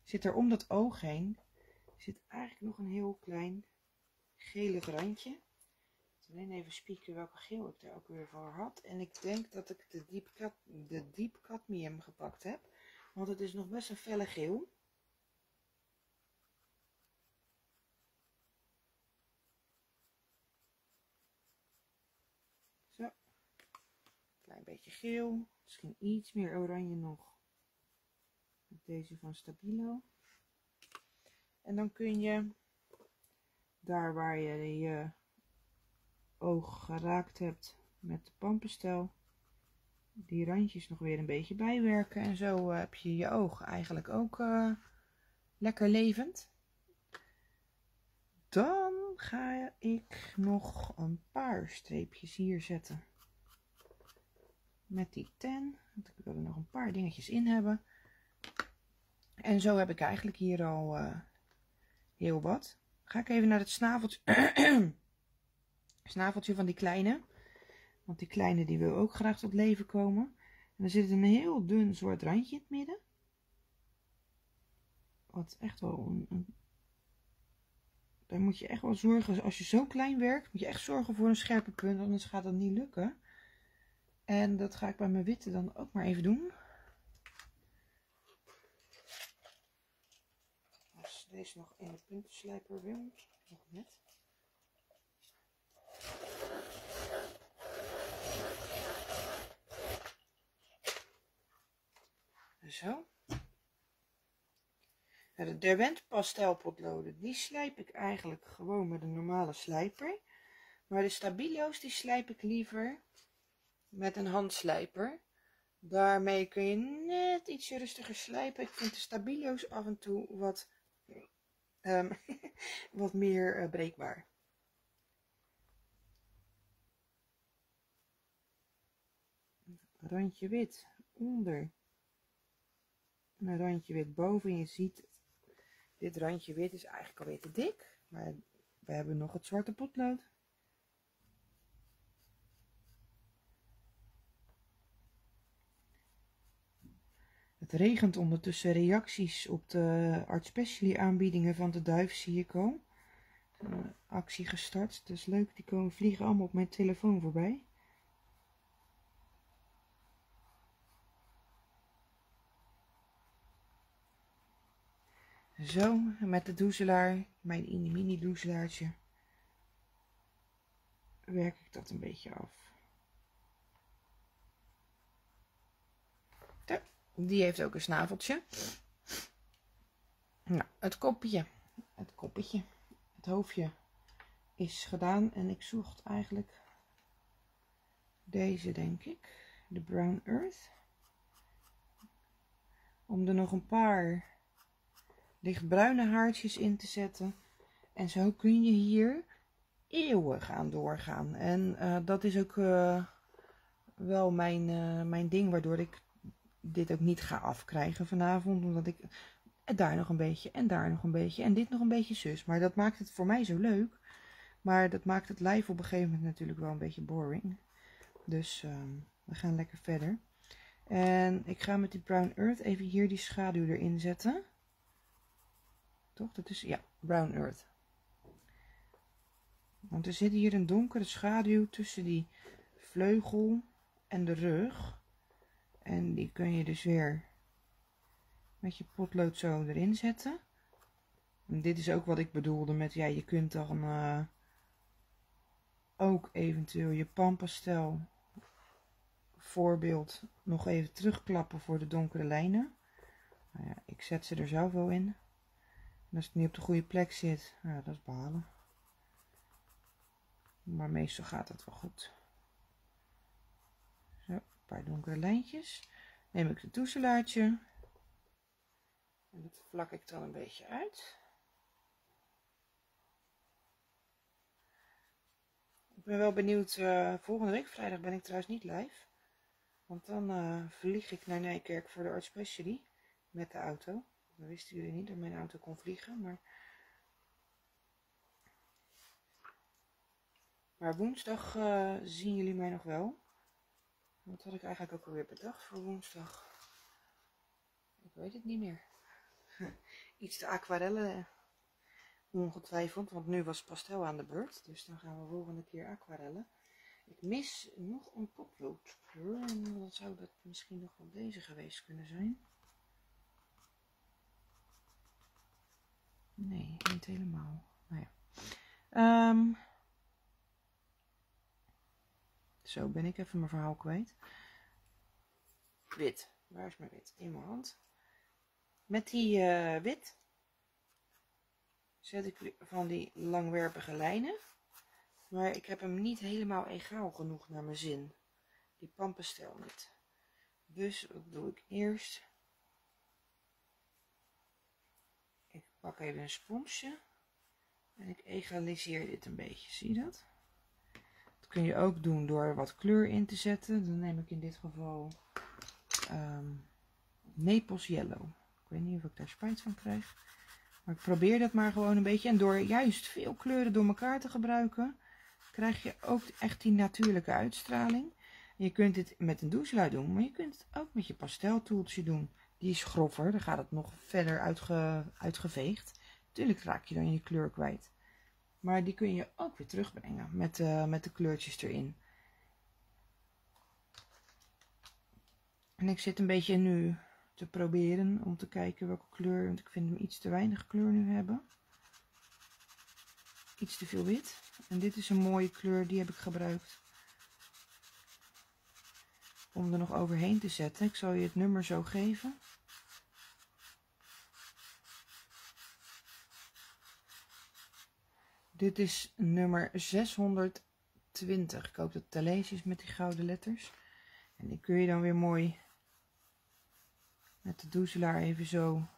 Zit er om dat oog heen. Zit eigenlijk nog een heel klein gelig randje. Alleen even spieken welke geel ik er ook weer voor had. En ik denk dat ik de diep, de diep cadmium gepakt heb. Want het is nog best een felle geel. Zo. Klein beetje geel. Misschien iets meer oranje nog. Met deze van Stabilo. En dan kun je daar waar je je oog geraakt hebt met de pampenstel, die randjes nog weer een beetje bijwerken. En zo uh, heb je je oog eigenlijk ook uh, lekker levend. Dan ga ik nog een paar streepjes hier zetten. Met die ten. Want ik wil er nog een paar dingetjes in hebben. En zo heb ik eigenlijk hier al uh, heel wat. Ga ik even naar het snaveltje, <clears throat> snaveltje van die kleine. Want die kleine die wil ook graag tot leven komen. En er zit een heel dun zwart randje in het midden. Wat echt wel een, een daar moet je echt wel zorgen, als je zo klein werkt, moet je echt zorgen voor een scherpe punt, anders gaat dat niet lukken. En dat ga ik bij mijn witte dan ook maar even doen. deze nog in de puntenslijper wil. Nog net. Zo. De Derwent pastelpotloden, die slijp ik eigenlijk gewoon met een normale slijper. Maar de Stabilo's, die slijp ik liever met een handslijper. Daarmee kun je net ietsje rustiger slijpen. Ik vind de Stabilo's af en toe wat um, <laughs> wat meer uh, breekbaar. Randje wit onder een randje wit boven. je ziet, dit randje wit is eigenlijk alweer te dik. Maar we hebben nog het zwarte potlood. Het regent ondertussen reacties op de Art Specially aanbiedingen van de Duif, zie ik. Een actie gestart, dus leuk, die komen vliegen allemaal op mijn telefoon voorbij. Zo, met de doezelaar, mijn mini doezelaartje, werk ik dat een beetje af. Die heeft ook een snaveltje. Nou, het kopje, het koppetje, het hoofdje is gedaan. En ik zocht eigenlijk deze, denk ik. De Brown Earth. Om er nog een paar lichtbruine haartjes in te zetten. En zo kun je hier eeuwen gaan doorgaan. En uh, dat is ook uh, wel mijn, uh, mijn ding waardoor ik dit ook niet ga afkrijgen vanavond. Omdat ik daar nog een beetje en daar nog een beetje en dit nog een beetje zus. Maar dat maakt het voor mij zo leuk. Maar dat maakt het lijf op een gegeven moment natuurlijk wel een beetje boring. Dus um, we gaan lekker verder. En ik ga met die Brown Earth even hier die schaduw erin zetten. Toch? Dat is, ja, Brown Earth. Want er zit hier een donkere schaduw tussen die vleugel en de rug. En die kun je dus weer met je potlood zo erin zetten. En dit is ook wat ik bedoelde met, ja, je kunt dan uh, ook eventueel je pampastel voorbeeld nog even terugklappen voor de donkere lijnen. Nou ja, ik zet ze er zelf wel in. Als het niet op de goede plek zit, ja, dat is balen. Maar meestal gaat het wel goed paar donkere lijntjes. Neem ik het toezelaartje. En dat vlak ik dan een beetje uit. Ik ben wel benieuwd, uh, volgende week vrijdag ben ik trouwens niet live. Want dan uh, vlieg ik naar Nijkerk voor de Art Specially met de auto. Dat wisten jullie niet dat mijn auto kon vliegen, maar... Maar woensdag uh, zien jullie mij nog wel. Wat had ik eigenlijk ook alweer bedacht voor woensdag? Ik weet het niet meer. <laughs> Iets te aquarellen ongetwijfeld, want nu was pastel aan de beurt. Dus dan gaan we volgende keer aquarellen. Ik mis nog een en dan zou dat misschien nog wel deze geweest kunnen zijn. Nee, niet helemaal. Nou ja. Um, Zo ben ik even mijn verhaal kwijt. Wit. Waar is mijn wit? In mijn hand. Met die uh, wit zet ik van die langwerpige lijnen. Maar ik heb hem niet helemaal egaal genoeg naar mijn zin. Die pampenstel niet. Dus wat doe ik eerst? Ik pak even een sponsje. En ik egaliseer dit een beetje. Zie je dat? kun je ook doen door wat kleur in te zetten. Dan neem ik in dit geval um, Naples Yellow. Ik weet niet of ik daar spijt van krijg. Maar ik probeer dat maar gewoon een beetje. En door juist veel kleuren door elkaar te gebruiken, krijg je ook echt die natuurlijke uitstraling. je kunt dit met een douchelaar doen, maar je kunt het ook met je pasteltoeltje doen. Die is grover, dan gaat het nog verder uitge, uitgeveegd. Tuurlijk raak je dan je kleur kwijt. Maar die kun je ook weer terugbrengen met, uh, met de kleurtjes erin. En ik zit een beetje nu te proberen om te kijken welke kleur, want ik vind hem iets te weinig kleur nu hebben. Iets te veel wit. En dit is een mooie kleur, die heb ik gebruikt. Om er nog overheen te zetten. Ik zal je het nummer zo geven. Dit is nummer 620. Ik hoop dat het te met die gouden letters. En die kun je dan weer mooi met de doezelaar even zo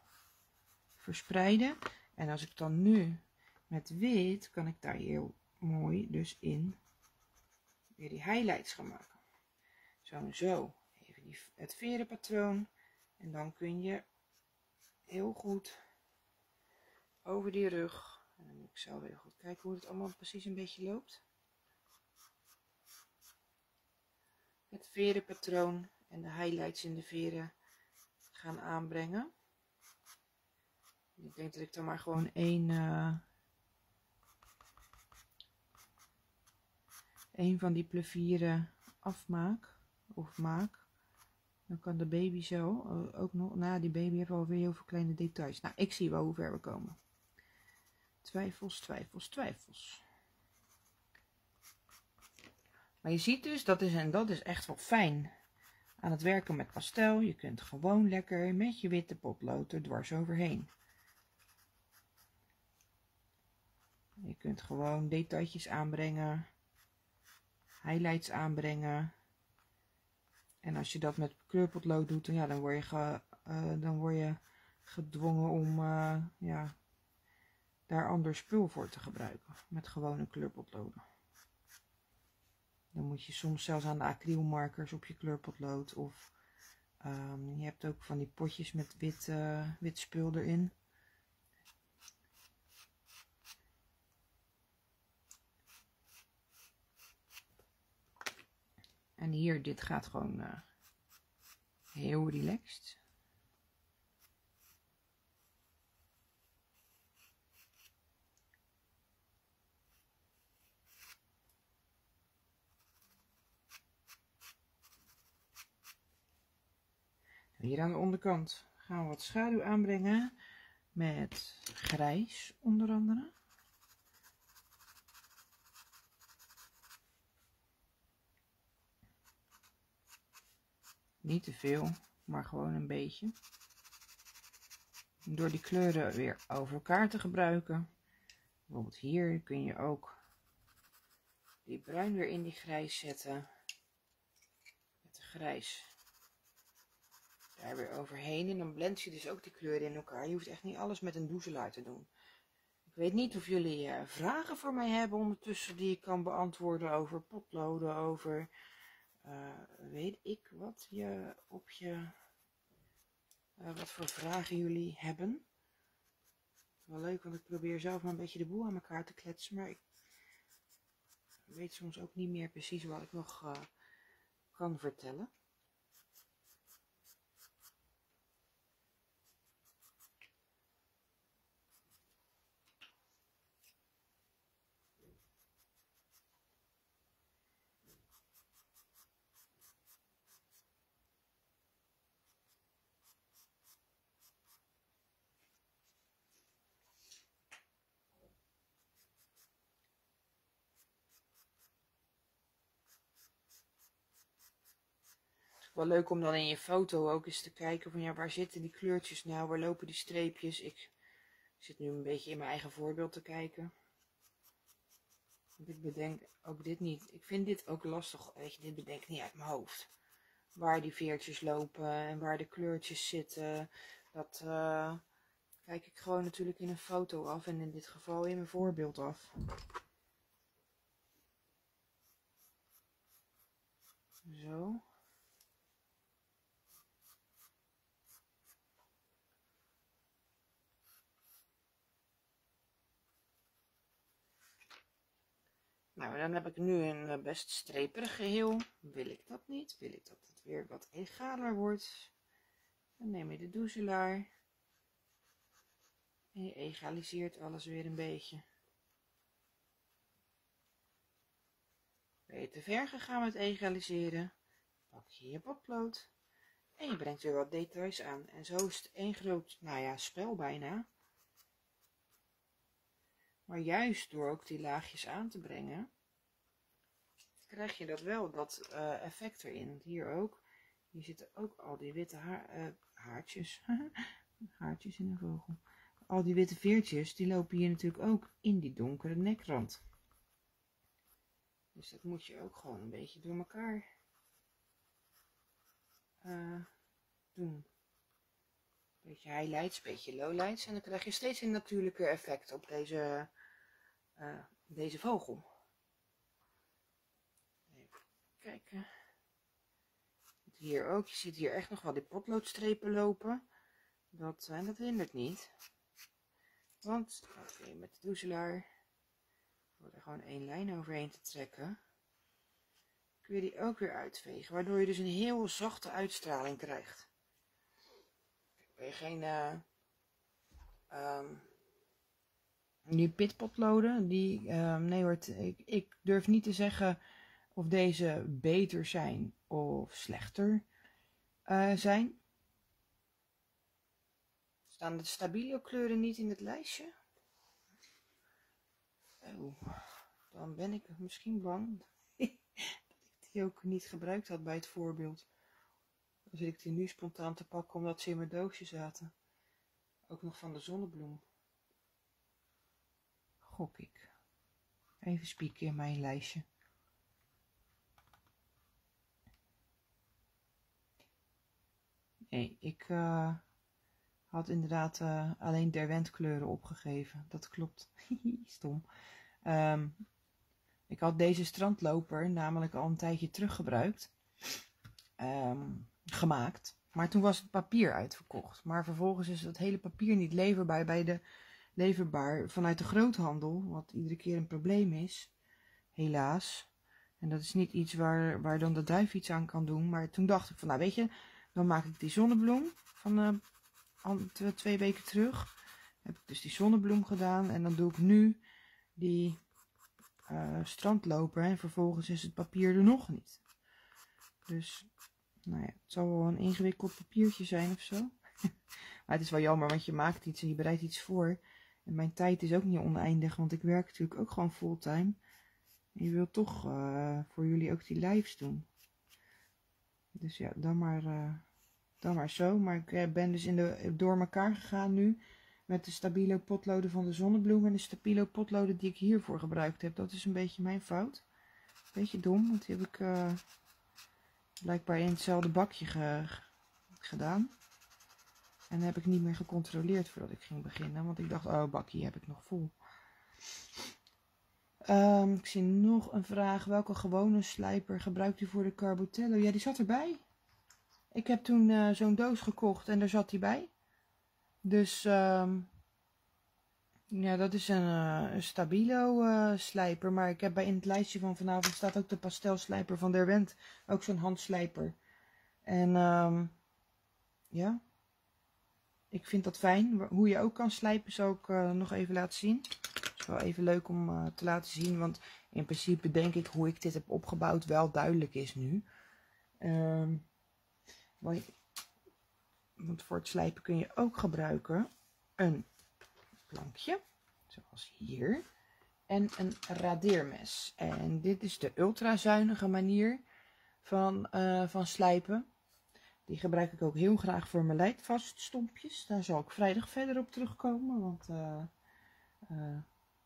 verspreiden. En als ik dan nu met wit, kan ik daar heel mooi dus in weer die highlights gaan maken. Zo zo. Even die, het verenpatroon. En dan kun je heel goed over die rug. Ik zo weer goed kijken hoe het allemaal precies een beetje loopt. Het verenpatroon en de highlights in de veren gaan aanbrengen. Ik denk dat ik dan maar gewoon één, uh, één van die plevieren afmaak of maak. Dan kan de baby zo ook nog, nou die baby heeft alweer heel veel kleine details. Nou, ik zie wel hoe ver we komen. Twijfels, twijfels, twijfels. Maar je ziet dus, dat is, en dat is echt wel fijn aan het werken met pastel. Je kunt gewoon lekker met je witte potlood er dwars overheen. Je kunt gewoon detailjes aanbrengen, highlights aanbrengen. En als je dat met kleurpotlood doet, dan, ja, dan, word, je ge, uh, dan word je gedwongen om uh, ja, daar ander spul voor te gebruiken. Met gewone kleurpotloden. Dan moet je soms zelfs aan de acrylmarkers op je kleurpotlood. Of um, je hebt ook van die potjes met wit, uh, wit spul erin. En hier, dit gaat gewoon uh, heel relaxed. Hier aan de onderkant gaan we wat schaduw aanbrengen met grijs onder andere. Niet te veel, maar gewoon een beetje. Door die kleuren weer over elkaar te gebruiken. Bijvoorbeeld hier kun je ook die bruin weer in die grijs zetten. Met de grijs daar weer overheen. En dan blend je dus ook die kleuren in elkaar. Je hoeft echt niet alles met een doezelaar te doen. Ik weet niet of jullie uh, vragen voor mij hebben ondertussen die ik kan beantwoorden over potloden, over uh, weet ik wat je op je, uh, wat voor vragen jullie hebben. Wel leuk, want ik probeer zelf maar een beetje de boel aan elkaar te kletsen, maar ik weet soms ook niet meer precies wat ik nog kan vertellen. Wel leuk om dan in je foto ook eens te kijken van ja, waar zitten die kleurtjes nou, waar lopen die streepjes. Ik zit nu een beetje in mijn eigen voorbeeld te kijken. Ik bedenk ook dit niet. Ik vind dit ook lastig, weet je, dit bedenk ik niet uit mijn hoofd. Waar die veertjes lopen en waar de kleurtjes zitten. Dat uh, kijk ik gewoon natuurlijk in een foto af en in dit geval in mijn voorbeeld af. Zo. Nou, dan heb ik nu een eh, best streperig geheel. Wil ik dat niet? Wil ik dat het weer wat egaler wordt? Dan neem je de doezelaar. En je egaliseert alles weer een beetje. Ben je te ver gegaan met egaliseren? Pak je je potlood. En je brengt weer wat details aan. En zo is het één groot, nou ja, spel bijna. Maar juist door ook die laagjes aan te brengen, krijg je dat wel, dat uh, effect erin. Hier ook. Hier zitten ook al die witte haar, uh, haartjes. <laughs> haartjes in een vogel. Al die witte veertjes, die lopen hier natuurlijk ook in die donkere nekrand. Dus dat moet je ook gewoon een beetje door elkaar uh, doen. Beetje highlights, beetje lowlights. En dan krijg je steeds een natuurlijker effect op deze, deze vogel. Kijken. Hier ook. Je ziet hier echt nog wel die potloodstrepen lopen. Dat, en dat hindert niet. Want, met de doezelaar, door er gewoon één lijn overheen te trekken, kun je die ook weer uitvegen. Waardoor je dus een heel zachte uitstraling krijgt. Ben je geen, uh, um, die pitpotloden, die, um, nee hoor, ik, ik durf niet te zeggen of deze beter zijn of slechter uh, zijn. Staan de stabilo kleuren niet in het lijstje? Oh, dan ben ik misschien bang <laughs> dat ik die ook niet gebruikt had bij het voorbeeld. Zit ik die nu spontaan te pakken omdat ze in mijn doosje zaten. Ook nog van de zonnebloem. Gok ik. Even spieken in mijn lijstje. Nee, ik uh, had inderdaad uh, alleen derwentkleuren opgegeven. Dat klopt. <laughs> Stom. Um, ik had deze strandloper namelijk al een tijdje terug gebruikt. Um, gemaakt. Maar toen was het papier uitverkocht. Maar vervolgens is het hele papier niet leverbaar bij de leverbaar vanuit de groothandel. Wat iedere keer een probleem is. Helaas. En dat is niet iets waar, waar dan de duif iets aan kan doen. Maar toen dacht ik van, nou weet je, dan maak ik die zonnebloem van uh, twee weken terug. Heb ik dus die zonnebloem gedaan. En dan doe ik nu die uh, strandloper. En vervolgens is het papier er nog niet. Dus, nou ja, het zal wel een ingewikkeld papiertje zijn of zo. <laughs> maar het is wel jammer, want je maakt iets en je bereidt iets voor. En mijn tijd is ook niet oneindig, want ik werk natuurlijk ook gewoon fulltime. En je wilt toch uh, voor jullie ook die lives doen. Dus ja, dan maar, uh, dan maar zo. Maar ik uh, ben dus in de, door elkaar gegaan nu. Met de stabilo potloden van de zonnebloem. En de stabilo potloden die ik hiervoor gebruikt heb. Dat is een beetje mijn fout. Beetje dom, want die heb ik blijkbaar in hetzelfde bakje ge gedaan. En heb ik niet meer gecontroleerd voordat ik ging beginnen. Want ik dacht, oh bakje heb ik nog vol. Um, ik zie nog een vraag. Welke gewone slijper gebruikt u voor de Carbotello? Ja, die zat erbij. Ik heb toen uh, zo'n doos gekocht en daar zat die bij. Dus um, ja, dat is een, uh, een stabilo uh, slijper. Maar ik heb bij in het lijstje van vanavond staat ook de pastelslijper van Derwent. Ook zo'n handslijper. En um, ja, ik vind dat fijn. Hoe je ook kan slijpen zal ik nog even laten zien wel even leuk om te laten zien. Want in principe denk ik hoe ik dit heb opgebouwd wel duidelijk is nu. Um, want voor het slijpen kun je ook gebruiken een Zoals hier. En een radeermes. En dit is de ultrazuinige manier van, uh, van slijpen. Die gebruik ik ook heel graag voor mijn leidvaststompjes. Daar zal ik vrijdag verder op terugkomen. Want uh, uh,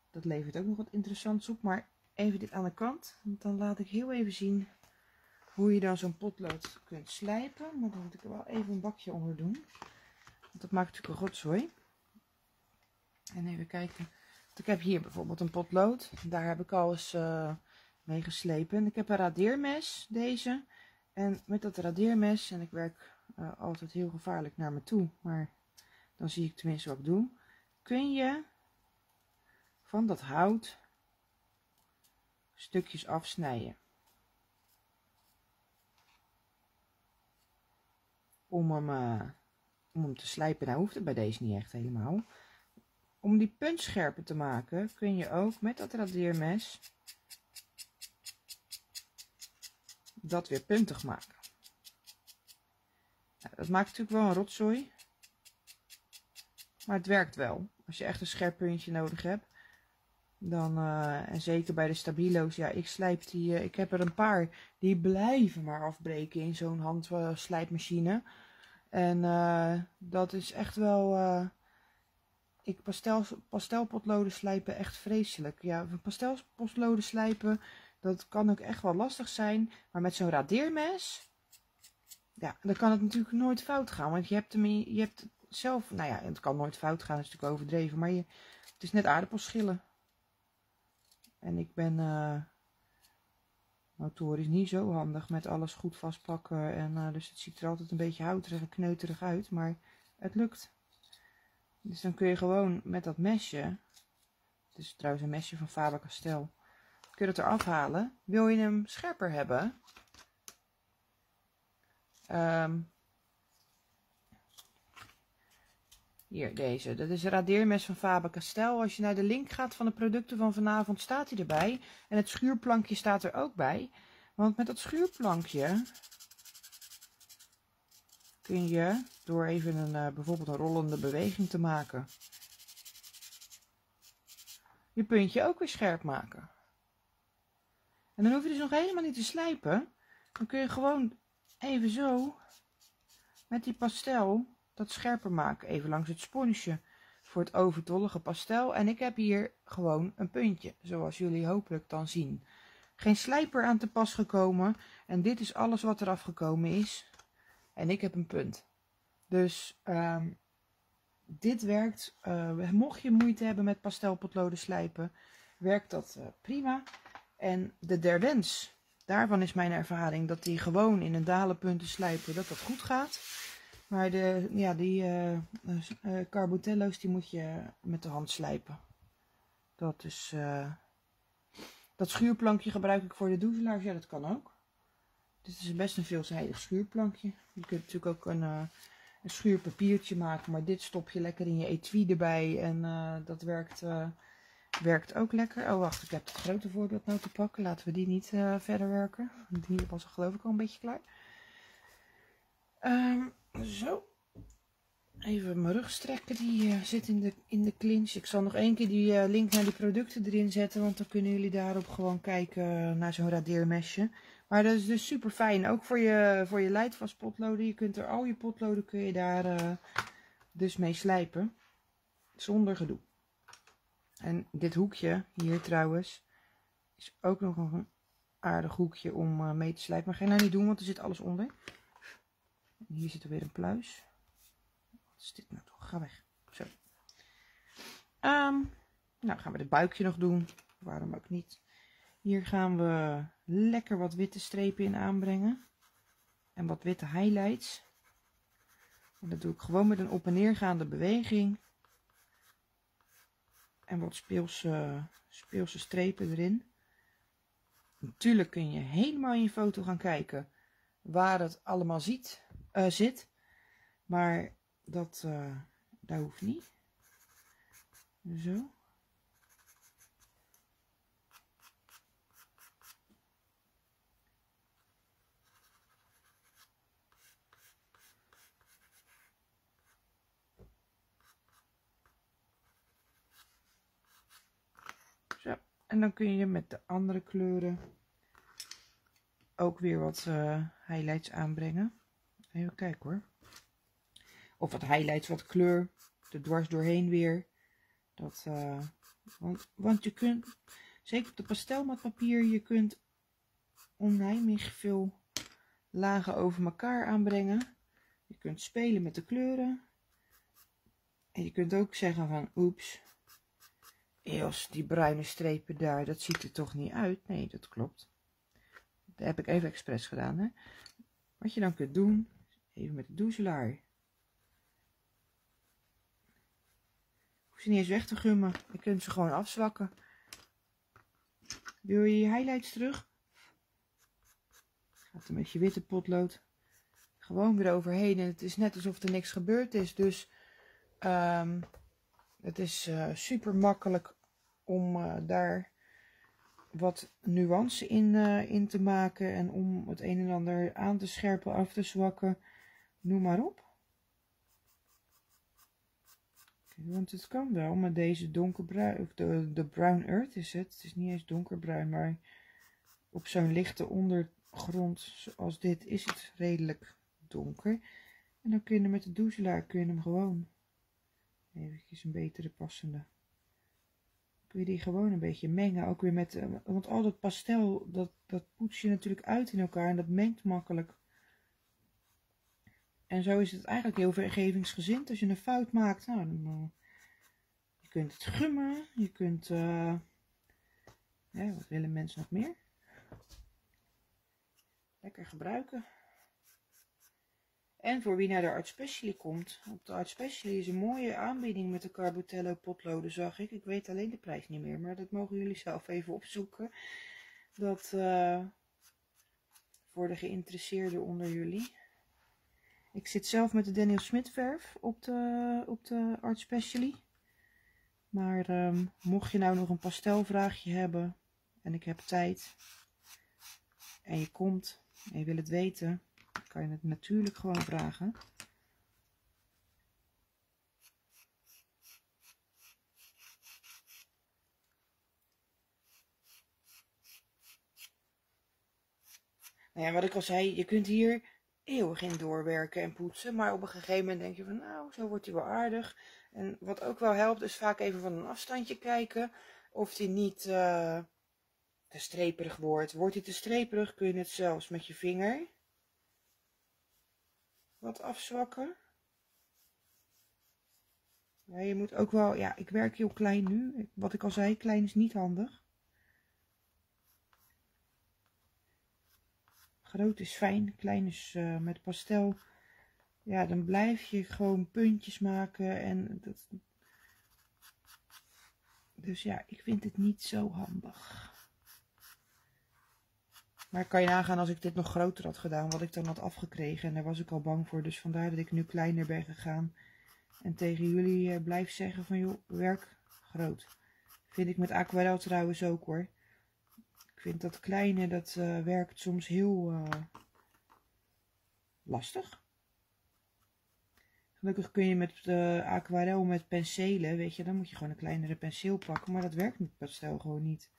dat levert ook nog wat interessants op. Maar even dit aan de kant. Want dan laat ik heel even zien hoe je dan zo'n potlood kunt slijpen. Maar dan moet ik er wel even een bakje onder doen. Want dat maakt natuurlijk een rotzooi. En even kijken. Ik heb hier bijvoorbeeld een potlood. Daar heb ik al eens uh, mee geslepen. Ik heb een radeermes, deze. En met dat radeermes, en ik werk uh, altijd heel gevaarlijk naar me toe. Maar dan zie ik tenminste wat ik doe. Kun je van dat hout stukjes afsnijden. Om hem, uh, om hem te slijpen, nou hoeft het bij deze niet echt helemaal. Om die punt scherper te maken kun je ook met dat radeermes dat weer puntig maken. Nou, dat maakt natuurlijk wel een rotzooi. Maar het werkt wel. Als je echt een scherp puntje nodig hebt. Dan, uh, en zeker bij de stabilo's, ja, ik slijp die, uh, ik heb er een paar, die blijven maar afbreken in zo'n handslijpmachine. En uh, dat is echt wel, ik pastel, pastelpotloden slijpen echt vreselijk. Ja, pastelpotloden slijpen, dat kan ook echt wel lastig zijn. Maar met zo'n radeermes, ja, dan kan het natuurlijk nooit fout gaan. Want je hebt, hem, je hebt zelf, nou ja, het kan nooit fout gaan, dat is natuurlijk overdreven. Maar je, het is net aardappelschillen. En ik ben uh, motorisch niet zo handig met alles goed vastpakken. En, uh, dus het ziet er altijd een beetje houterig en kneuterig uit. Maar het lukt. Dus dan kun je gewoon met dat mesje, het is trouwens een mesje van Faber-Castell, kun je het eraf halen. Wil je hem scherper hebben, um, hier deze, dat is een radeermes van Faber-Castell. Als je naar de link gaat van de producten van vanavond, staat hij erbij. En het schuurplankje staat er ook bij. Want met dat schuurplankje kun je, door even een, uh, bijvoorbeeld een rollende beweging te maken, je puntje ook weer scherp maken. En dan hoef je dus nog helemaal niet te slijpen. Dan kun je gewoon even zo met die pastel dat scherper maken. Even langs het sponsje voor het overtollige pastel. En ik heb hier gewoon een puntje, zoals jullie hopelijk dan zien. Geen slijper aan te pas gekomen. En dit is alles wat eraf gekomen is. En ik heb een punt. Dus um, dit werkt. Uh, mocht je moeite hebben met pastelpotloden slijpen, werkt dat uh, prima. En de Derwens, daarvan is mijn ervaring dat die gewoon in een dalenpunten slijpen, dat dat goed gaat. Maar de, ja, die uh, uh, Carbotello's, die moet je met de hand slijpen. Dat is... Dat schuurplankje gebruik ik voor de doezelaars. Ja, dat kan ook. Dit is best een veelzijdig schuurplankje. Je kunt natuurlijk ook een, uh, een schuurpapiertje maken. Maar dit stop je lekker in je etui erbij. En uh, dat werkt, uh, werkt ook lekker. Oh, wacht. Ik heb het grote voorbeeld nou te pakken. Laten we die niet verder werken. Die was geloof ik al een beetje klaar. Um, zo. Even mijn rug strekken, die zit in de, in de clinch. Ik zal nog één keer die link naar die producten erin zetten, want dan kunnen jullie daarop gewoon kijken naar zo'n radeermesje. Maar dat is dus super fijn, ook voor je, voor je leidvast potloden. Je kunt er al je potloden kun je daar uh, dus mee slijpen, zonder gedoe. En dit hoekje hier trouwens, is ook nog een aardig hoekje om mee te slijpen. Maar ga je nou niet doen, want er zit alles onder. Hier zit er weer een pluis. Wat is dit nou toch? Ga weg. Zo. Um, nou gaan we het buikje nog doen. Waarom ook niet. Hier gaan we lekker wat witte strepen in aanbrengen. En wat witte highlights. En dat doe ik gewoon met een op en neergaande beweging. En wat speelse, speelse strepen erin. Natuurlijk kun je helemaal in je foto gaan kijken waar het allemaal ziet, uh, zit. Maar dat, uh, dat hoeft niet. Zo. Zo. En dan kun je met de andere kleuren ook weer wat uh, highlights aanbrengen. Even kijken hoor. Of wat highlights, wat kleur. Er dwars doorheen weer. Dat, uh, want, want je kunt, zeker op de pastelmatpapier, je kunt onheimig veel lagen over elkaar aanbrengen. Je kunt spelen met de kleuren. En je kunt ook zeggen van, oeps, Eos, die bruine strepen daar, dat ziet er toch niet uit? Nee, dat klopt. Dat heb ik even expres gedaan, hè. Wat je dan kunt doen, even met de doezelaar hoef ze niet eens weg te gummen. Je kunt ze gewoon afzwakken. Wil je je highlights terug? Gaat er met je witte potlood gewoon weer overheen. En het is net alsof er niks gebeurd is. Dus um, het is uh, super makkelijk om uh, daar wat nuance in, uh, in te maken. En om het een en ander aan te scherpen, af te zwakken. Noem maar op. Want het kan wel, maar deze donkerbruin, de, de brown earth is het. Het is niet eens donkerbruin, maar op zo'n lichte ondergrond zoals dit is het redelijk donker. En dan kun je met de doezelaar kun je hem gewoon, eventjes een betere passende, kun je die gewoon een beetje mengen. Ook weer met, eh, want al dat pastel, dat, dat poets je natuurlijk uit in elkaar en dat mengt makkelijk. En zo is het eigenlijk heel vergevingsgezind. Als je een fout maakt, nou, uh, je kunt het gummen, je kunt, ja, wat willen mensen nog meer? Lekker gebruiken. En voor wie naar de Art Specially komt. Op de Art Specially is een mooie aanbieding met de Carbutello potloden, zag ik. Ik weet alleen de prijs niet meer, maar dat mogen jullie zelf even opzoeken. Dat uh, voor de geïnteresseerden onder jullie. Ik zit zelf met de Daniel Smit verf op de, op de Art Specially. Maar um, mocht je nou nog een pastelvraagje hebben en ik heb tijd en je komt en je wil het weten, kan je het natuurlijk gewoon vragen. Nou ja, wat ik al zei, je kunt hier eeuwig in doorwerken en poetsen. Maar op een gegeven moment denk je van, nou, zo wordt hij wel aardig. En wat ook wel helpt, is vaak even van een afstandje kijken of hij niet uh, te streperig wordt. Wordt hij te streperig, kun je het zelfs met je vinger wat afzwakken. Ja, je moet ook wel, ja, ik werk heel klein nu. Wat ik al zei, klein is niet handig. Groot is fijn, klein is uh, met pastel. Ja, dan blijf je gewoon puntjes maken en dat... Dus ja, ik vind het niet zo handig. Maar kan je nagaan als ik dit nog groter had gedaan, wat ik dan had afgekregen. En daar was ik al bang voor, dus vandaar dat ik nu kleiner ben gegaan. En tegen jullie uh, blijf zeggen van, joh, werk groot. Vind ik met aquarel trouwens ook hoor. Ik vind dat kleine, dat uh, werkt soms heel uh, lastig. Gelukkig kun je met uh, aquarel met penselen, weet je, dan moet je gewoon een kleinere penseel pakken. Maar dat werkt met pastel gewoon niet.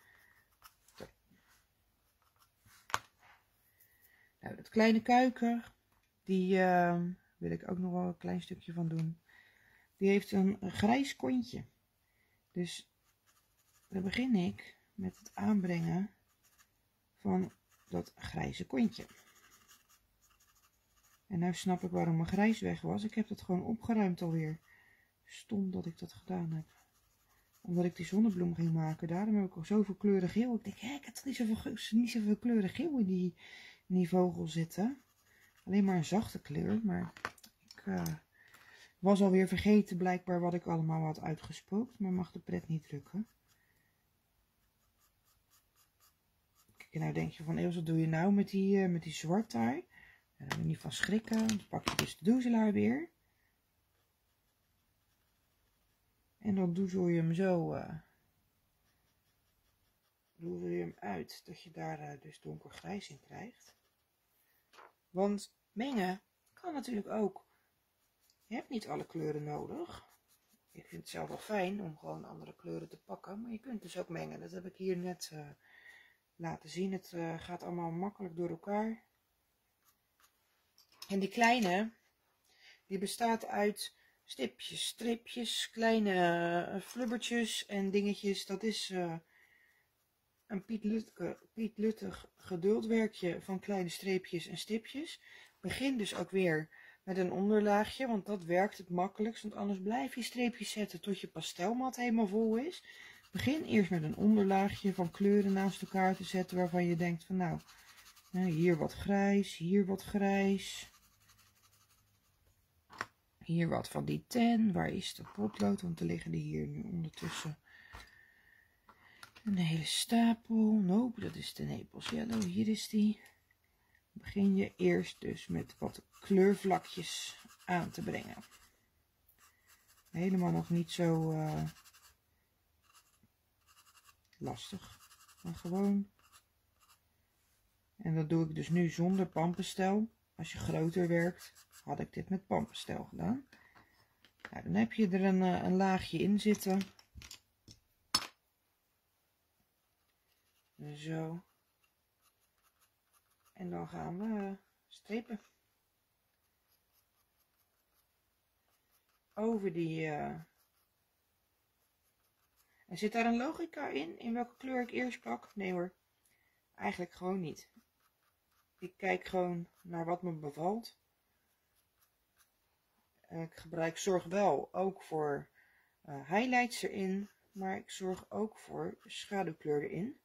Nou, dat kleine kuiken, die uh, wil ik ook nog wel een klein stukje van doen. Die heeft een, een grijs kontje. Dus dan begin ik met het aanbrengen van dat grijze kontje. En nu snap ik waarom mijn grijs weg was. Ik heb dat gewoon opgeruimd alweer. Stom dat ik dat gedaan heb. Omdat ik die zonnebloem ging maken. Daarom heb ik al zoveel kleuren geel. Ik denk, hé, ik had niet zoveel, niet zoveel kleuren geel in die, in die vogel zitten. Alleen maar een zachte kleur. Maar ik uh, was alweer vergeten blijkbaar wat ik allemaal had uitgespookt. Maar mag de pret niet drukken. En nou denk je van, Eels, wat doe je nou met die, uh, met die zwart daar? Dan moet je niet van schrikken. Dan pak je dus de doezelaar weer. En dan doezel je hem zo, uh, doezel je hem uit, dat je daar dus donkergrijs in krijgt. Want mengen kan natuurlijk ook. Je hebt niet alle kleuren nodig. Ik vind het zelf wel fijn om gewoon andere kleuren te pakken, maar je kunt dus ook mengen. Dat heb ik hier net uh, laten zien. Het uh, gaat allemaal makkelijk door elkaar. En die kleine, die bestaat uit stipjes, stripjes, kleine uh, flubbertjes en dingetjes. Dat is een Piet, Lutke, Piet Luttig geduldwerkje van kleine streepjes en stipjes. Begin dus ook weer met een onderlaagje, want dat werkt het makkelijkst. Want anders blijf je streepjes zetten tot je pastelmat helemaal vol is. Begin eerst met een onderlaagje van kleuren naast elkaar te zetten waarvan je denkt van nou, hier wat grijs, hier wat grijs. Hier wat van die ten, waar is de potlood, want er liggen die hier nu ondertussen. Een hele stapel, nope, dat is de Naples Yellow, hier is die. Begin je eerst dus met wat kleurvlakjes aan te brengen. Helemaal nog niet zo... Uh, lastig. Maar gewoon. En dat doe ik dus nu zonder pampenstijl. Als je groter werkt, had ik dit met pampenstijl gedaan. Nou, dan heb je er een, eh, een laagje in zitten. Zo. En dan gaan we uh, strepen. Over die... Uh, en zit daar een logica in, in welke kleur ik eerst pak? Nee hoor, eigenlijk gewoon niet. Ik kijk gewoon naar wat me bevalt. Ik gebruik zorg wel ook voor uh, highlights erin, maar ik zorg ook voor schaduwkleur erin.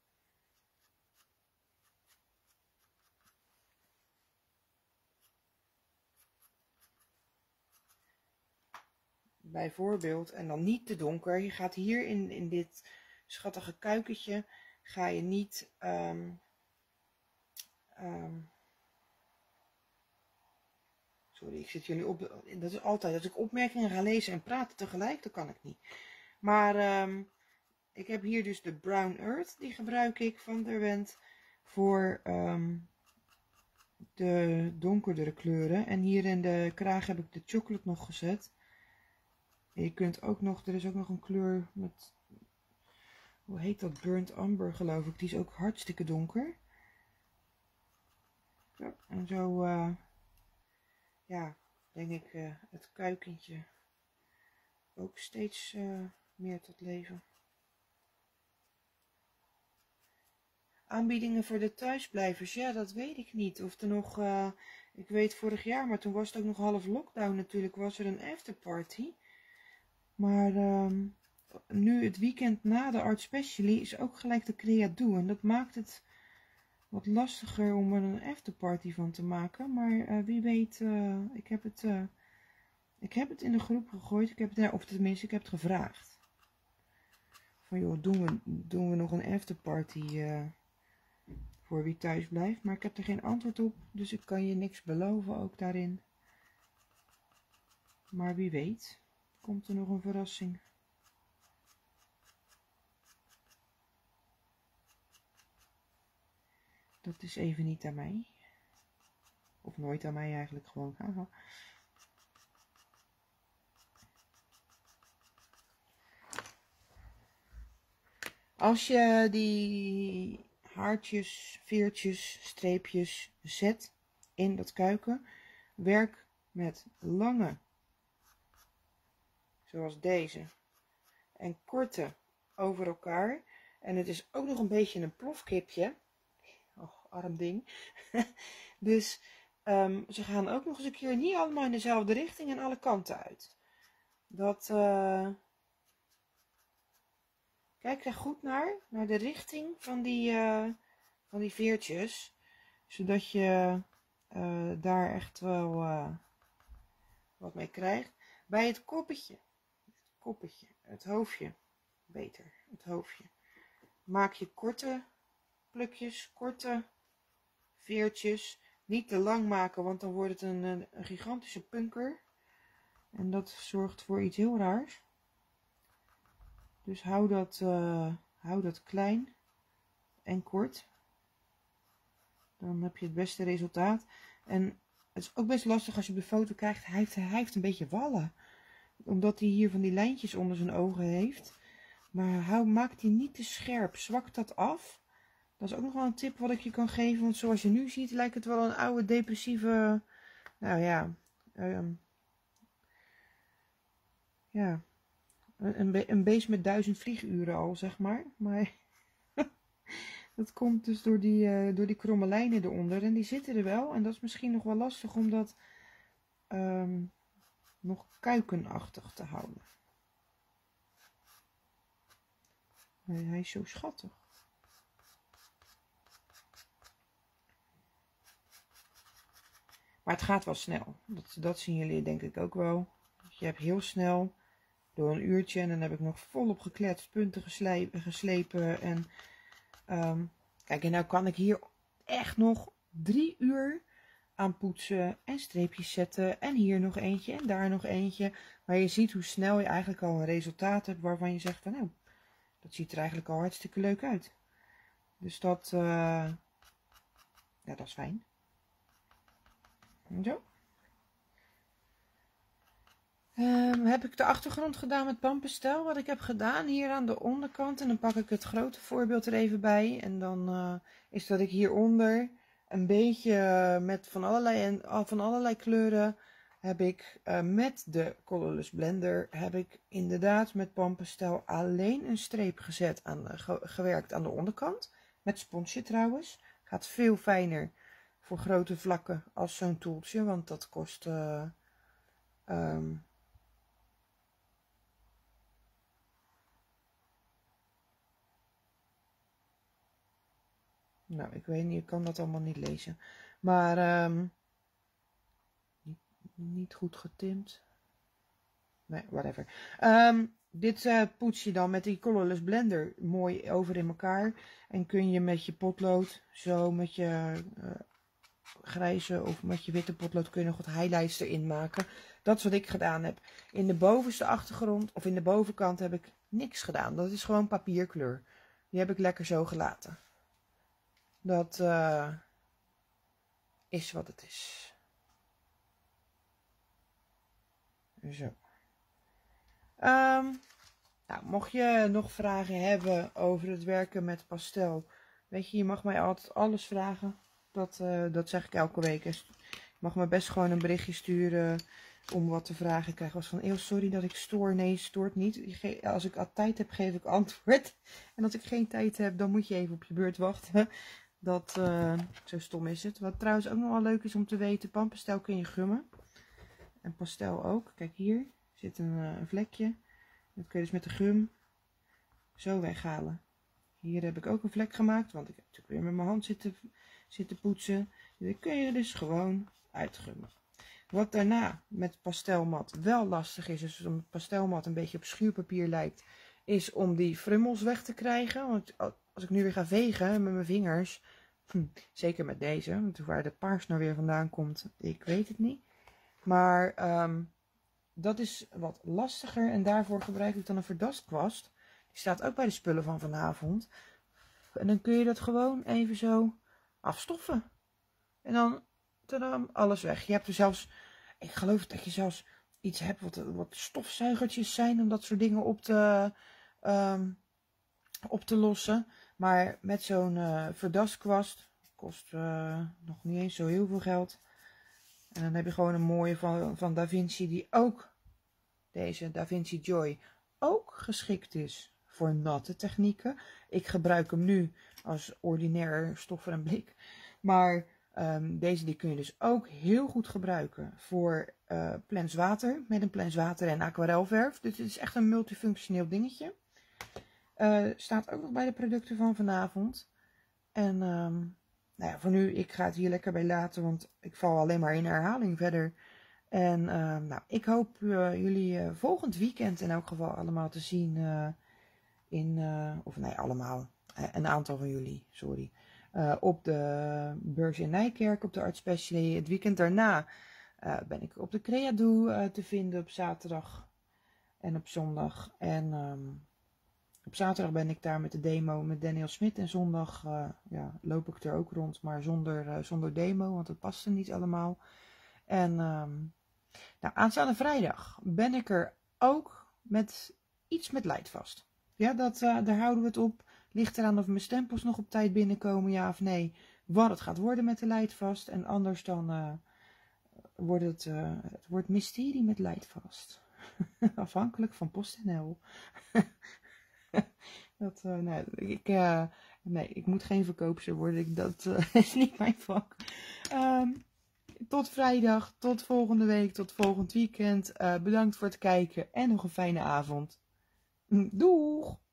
Bijvoorbeeld, en dan niet te donker. Je gaat hier in, in dit schattige kuikentje, ga je niet... ehm, ehm, sorry, ik zit jullie op... Dat is altijd, als ik opmerkingen ga lezen en praten tegelijk, dan kan ik niet. Maar ehm, ik heb hier dus de Brown Earth, die gebruik ik van Derwent voor de donkerdere kleuren. En hier in de kraag heb ik de chocolate nog gezet. Je kunt ook nog, er is ook nog een kleur met, hoe heet dat, burnt amber geloof ik. Die is ook hartstikke donker. Zo, en zo, uh, ja, denk ik uh, het kuikentje ook steeds uh, meer tot leven. Aanbiedingen voor de thuisblijvers, ja, dat weet ik niet. Of er nog, ik weet vorig jaar, maar toen was het ook nog half lockdown natuurlijk, was er een afterparty. Maar um, nu het weekend na de Art Specially is ook gelijk de Creadoe. En dat maakt het wat lastiger om er een afterparty van te maken. Maar uh, wie weet, uh, ik, heb het, ik heb het in de groep gegooid. Ik heb het, of tenminste, ik heb het gevraagd. Van joh, doen we, doen we nog een afterparty voor wie thuis blijft. Maar ik heb er geen antwoord op, dus ik kan je niks beloven ook daarin. Maar wie weet, komt er nog een verrassing. Dat is even niet aan mij. Of nooit aan mij eigenlijk gewoon. <laughs> Haha. Als je die haartjes, veertjes, streepjes zet in dat kuiken. Werk met lange, zoals deze, en korte over elkaar. En het is ook nog een beetje een plofkipje. Och, arm ding. <laughs> dus um, ze gaan ook nog eens een keer niet allemaal in dezelfde richting en alle kanten uit. Dat... Uh, Kijk er goed naar, naar de richting van die, uh, van die veertjes. Zodat je uh, daar echt wel wat mee krijgt. Bij het koppetje, koppetje, het hoofdje, beter, het hoofdje. Maak je korte plukjes, korte veertjes. Niet te lang maken, want dan wordt het een, gigantische punker. En dat zorgt voor iets heel raars. Dus hou dat, uh, hou dat klein en kort. Dan heb je het beste resultaat. En het is ook best lastig als je op de foto kijkt. Hij heeft, hij heeft een beetje wallen. Omdat hij hier van die lijntjes onder zijn ogen heeft. Maar hou, maak die niet te scherp. Zwak dat af. Dat is ook nog wel een tip wat ik je kan geven. Want zoals je nu ziet lijkt het wel een oude depressieve... Nou ja... Um, ja, een, een beest met duizend vlieguren al, zeg maar. Maar <laughs> dat komt dus door die, uh, door die kromme lijnen eronder. En die zitten er wel. En dat is misschien nog wel lastig om dat um, nog kuikenachtig te houden. Hij is zo schattig. Maar het gaat wel snel. Dat, dat zien jullie denk ik ook wel. Je hebt heel snel door een uurtje. En dan heb ik nog volop gekletst, punten geslepen. En um, kijk, en nou kan ik hier echt nog drie uur aan poetsen en streepjes zetten. En hier nog eentje en daar nog eentje. Maar je ziet hoe snel je eigenlijk al een resultaat hebt waarvan je zegt van nou, dat ziet er eigenlijk al hartstikke leuk uit. Dus dat, uh, ja, dat is fijn. Zo. Um, heb ik de achtergrond gedaan met pampenstijl. Wat ik heb gedaan hier aan de onderkant. En dan pak ik het grote voorbeeld er even bij. En dan uh, is dat ik hieronder een beetje met van allerlei, van allerlei kleuren heb ik uh, met de Colorless Blender heb ik inderdaad met pampenstijl alleen een streep gezet aan, ge gewerkt aan de onderkant. Met sponsje trouwens. Gaat veel fijner voor grote vlakken als zo'n toeltje. Want dat kost... Uh, um, Nou, ik weet niet, ik kan dat allemaal niet lezen. Maar um, niet, goed getimd. Nee, whatever. Um, dit uh, poets je dan met die Colorless Blender mooi over in elkaar. En kun je met je potlood, zo met je uh, grijze of met je witte potlood, kun je nog wat highlights erin maken. Dat is wat ik gedaan heb. In de bovenste achtergrond of in de bovenkant heb ik niks gedaan. Dat is gewoon papierkleur. Die heb ik lekker zo gelaten. Dat uh, is wat het is. Zo. Um, nou, mocht je nog vragen hebben over het werken met pastel, weet je, je mag mij altijd alles vragen. Dat, uh, dat zeg ik elke week. Je mag me best gewoon een berichtje sturen om wat te vragen. Ik krijg was van, eeuw, sorry dat ik stoor. Nee, stoort niet. Als ik al tijd heb, geef ik antwoord. <laughs> En als ik geen tijd heb, dan moet je even op je beurt wachten. Dat, uh, zo stom is het. Wat trouwens ook nog wel leuk is om te weten, pampastel kun je gummen. En pastel ook. Kijk hier, zit een, uh, een vlekje. Dat kun je dus met de gum zo weghalen. Hier heb ik ook een vlek gemaakt, want ik heb natuurlijk weer met mijn hand zitten, zitten poetsen. Die kun je dus gewoon uitgummen. Wat daarna met pastelmat wel lastig is, is omdat pastelmat een beetje op schuurpapier lijkt, is om die frummels weg te krijgen. Want als ik nu weer ga vegen met mijn vingers, hm, zeker met deze, want waar de paars nou weer vandaan komt, ik weet het niet. Maar um, dat is wat lastiger en daarvoor gebruik ik dan een verdastkwast. Die staat ook bij de spullen van vanavond. En dan kun je dat gewoon even zo afstoffen. En dan, tadam, alles weg. Je hebt er zelfs, ik geloof dat je zelfs iets hebt wat, wat stofzuigertjes zijn om dat soort dingen op te, um, op te lossen. Maar met zo'n uh, verdaskwast, kost uh, nog niet eens zo heel veel geld. En dan heb je gewoon een mooie van, van Da Vinci die ook, deze Da Vinci Joy, ook geschikt is voor natte technieken. Ik gebruik hem nu als ordinair stoffer en blik. Maar um, deze die kun je dus ook heel goed gebruiken voor uh, plenswater. Met een plenswater en aquarelverf. Dus het is echt een multifunctioneel dingetje. Uh, staat ook nog bij de producten van vanavond. En um, nou ja, voor nu, ik ga het hier lekker bij laten, want ik val alleen maar in herhaling verder. En uh, nou, ik hoop uh, jullie uh, volgend weekend in elk geval allemaal te zien in, of nee, allemaal, een aantal van jullie, sorry, op de beurs in Nijkerk op de Art Special. Het weekend daarna ben ik op de Creado te vinden op zaterdag en op zondag. En um, op zaterdag ben ik daar met de demo met Daniel Smit. En zondag uh, ja, loop ik er ook rond, maar zonder, uh, zonder demo, want het paste niet allemaal. En um, nou, aanstaande vrijdag ben ik er ook met iets met Leidvast. Ja, dat, uh, daar houden we het op. Ligt eraan of mijn stempels nog op tijd binnenkomen, ja of nee. Wat het gaat worden met de Leidvast. En anders dan wordt het, het wordt mysterie met Leidvast. <laughs> Afhankelijk van PostNL. <laughs> <laughs> dat, uh, nee, ik, uh, nee, ik moet geen verkoopster worden. Dat uh, <laughs> is niet mijn vak. Um, tot vrijdag, tot volgende week, tot volgend weekend. bedankt voor het kijken en nog een fijne avond. Doeg!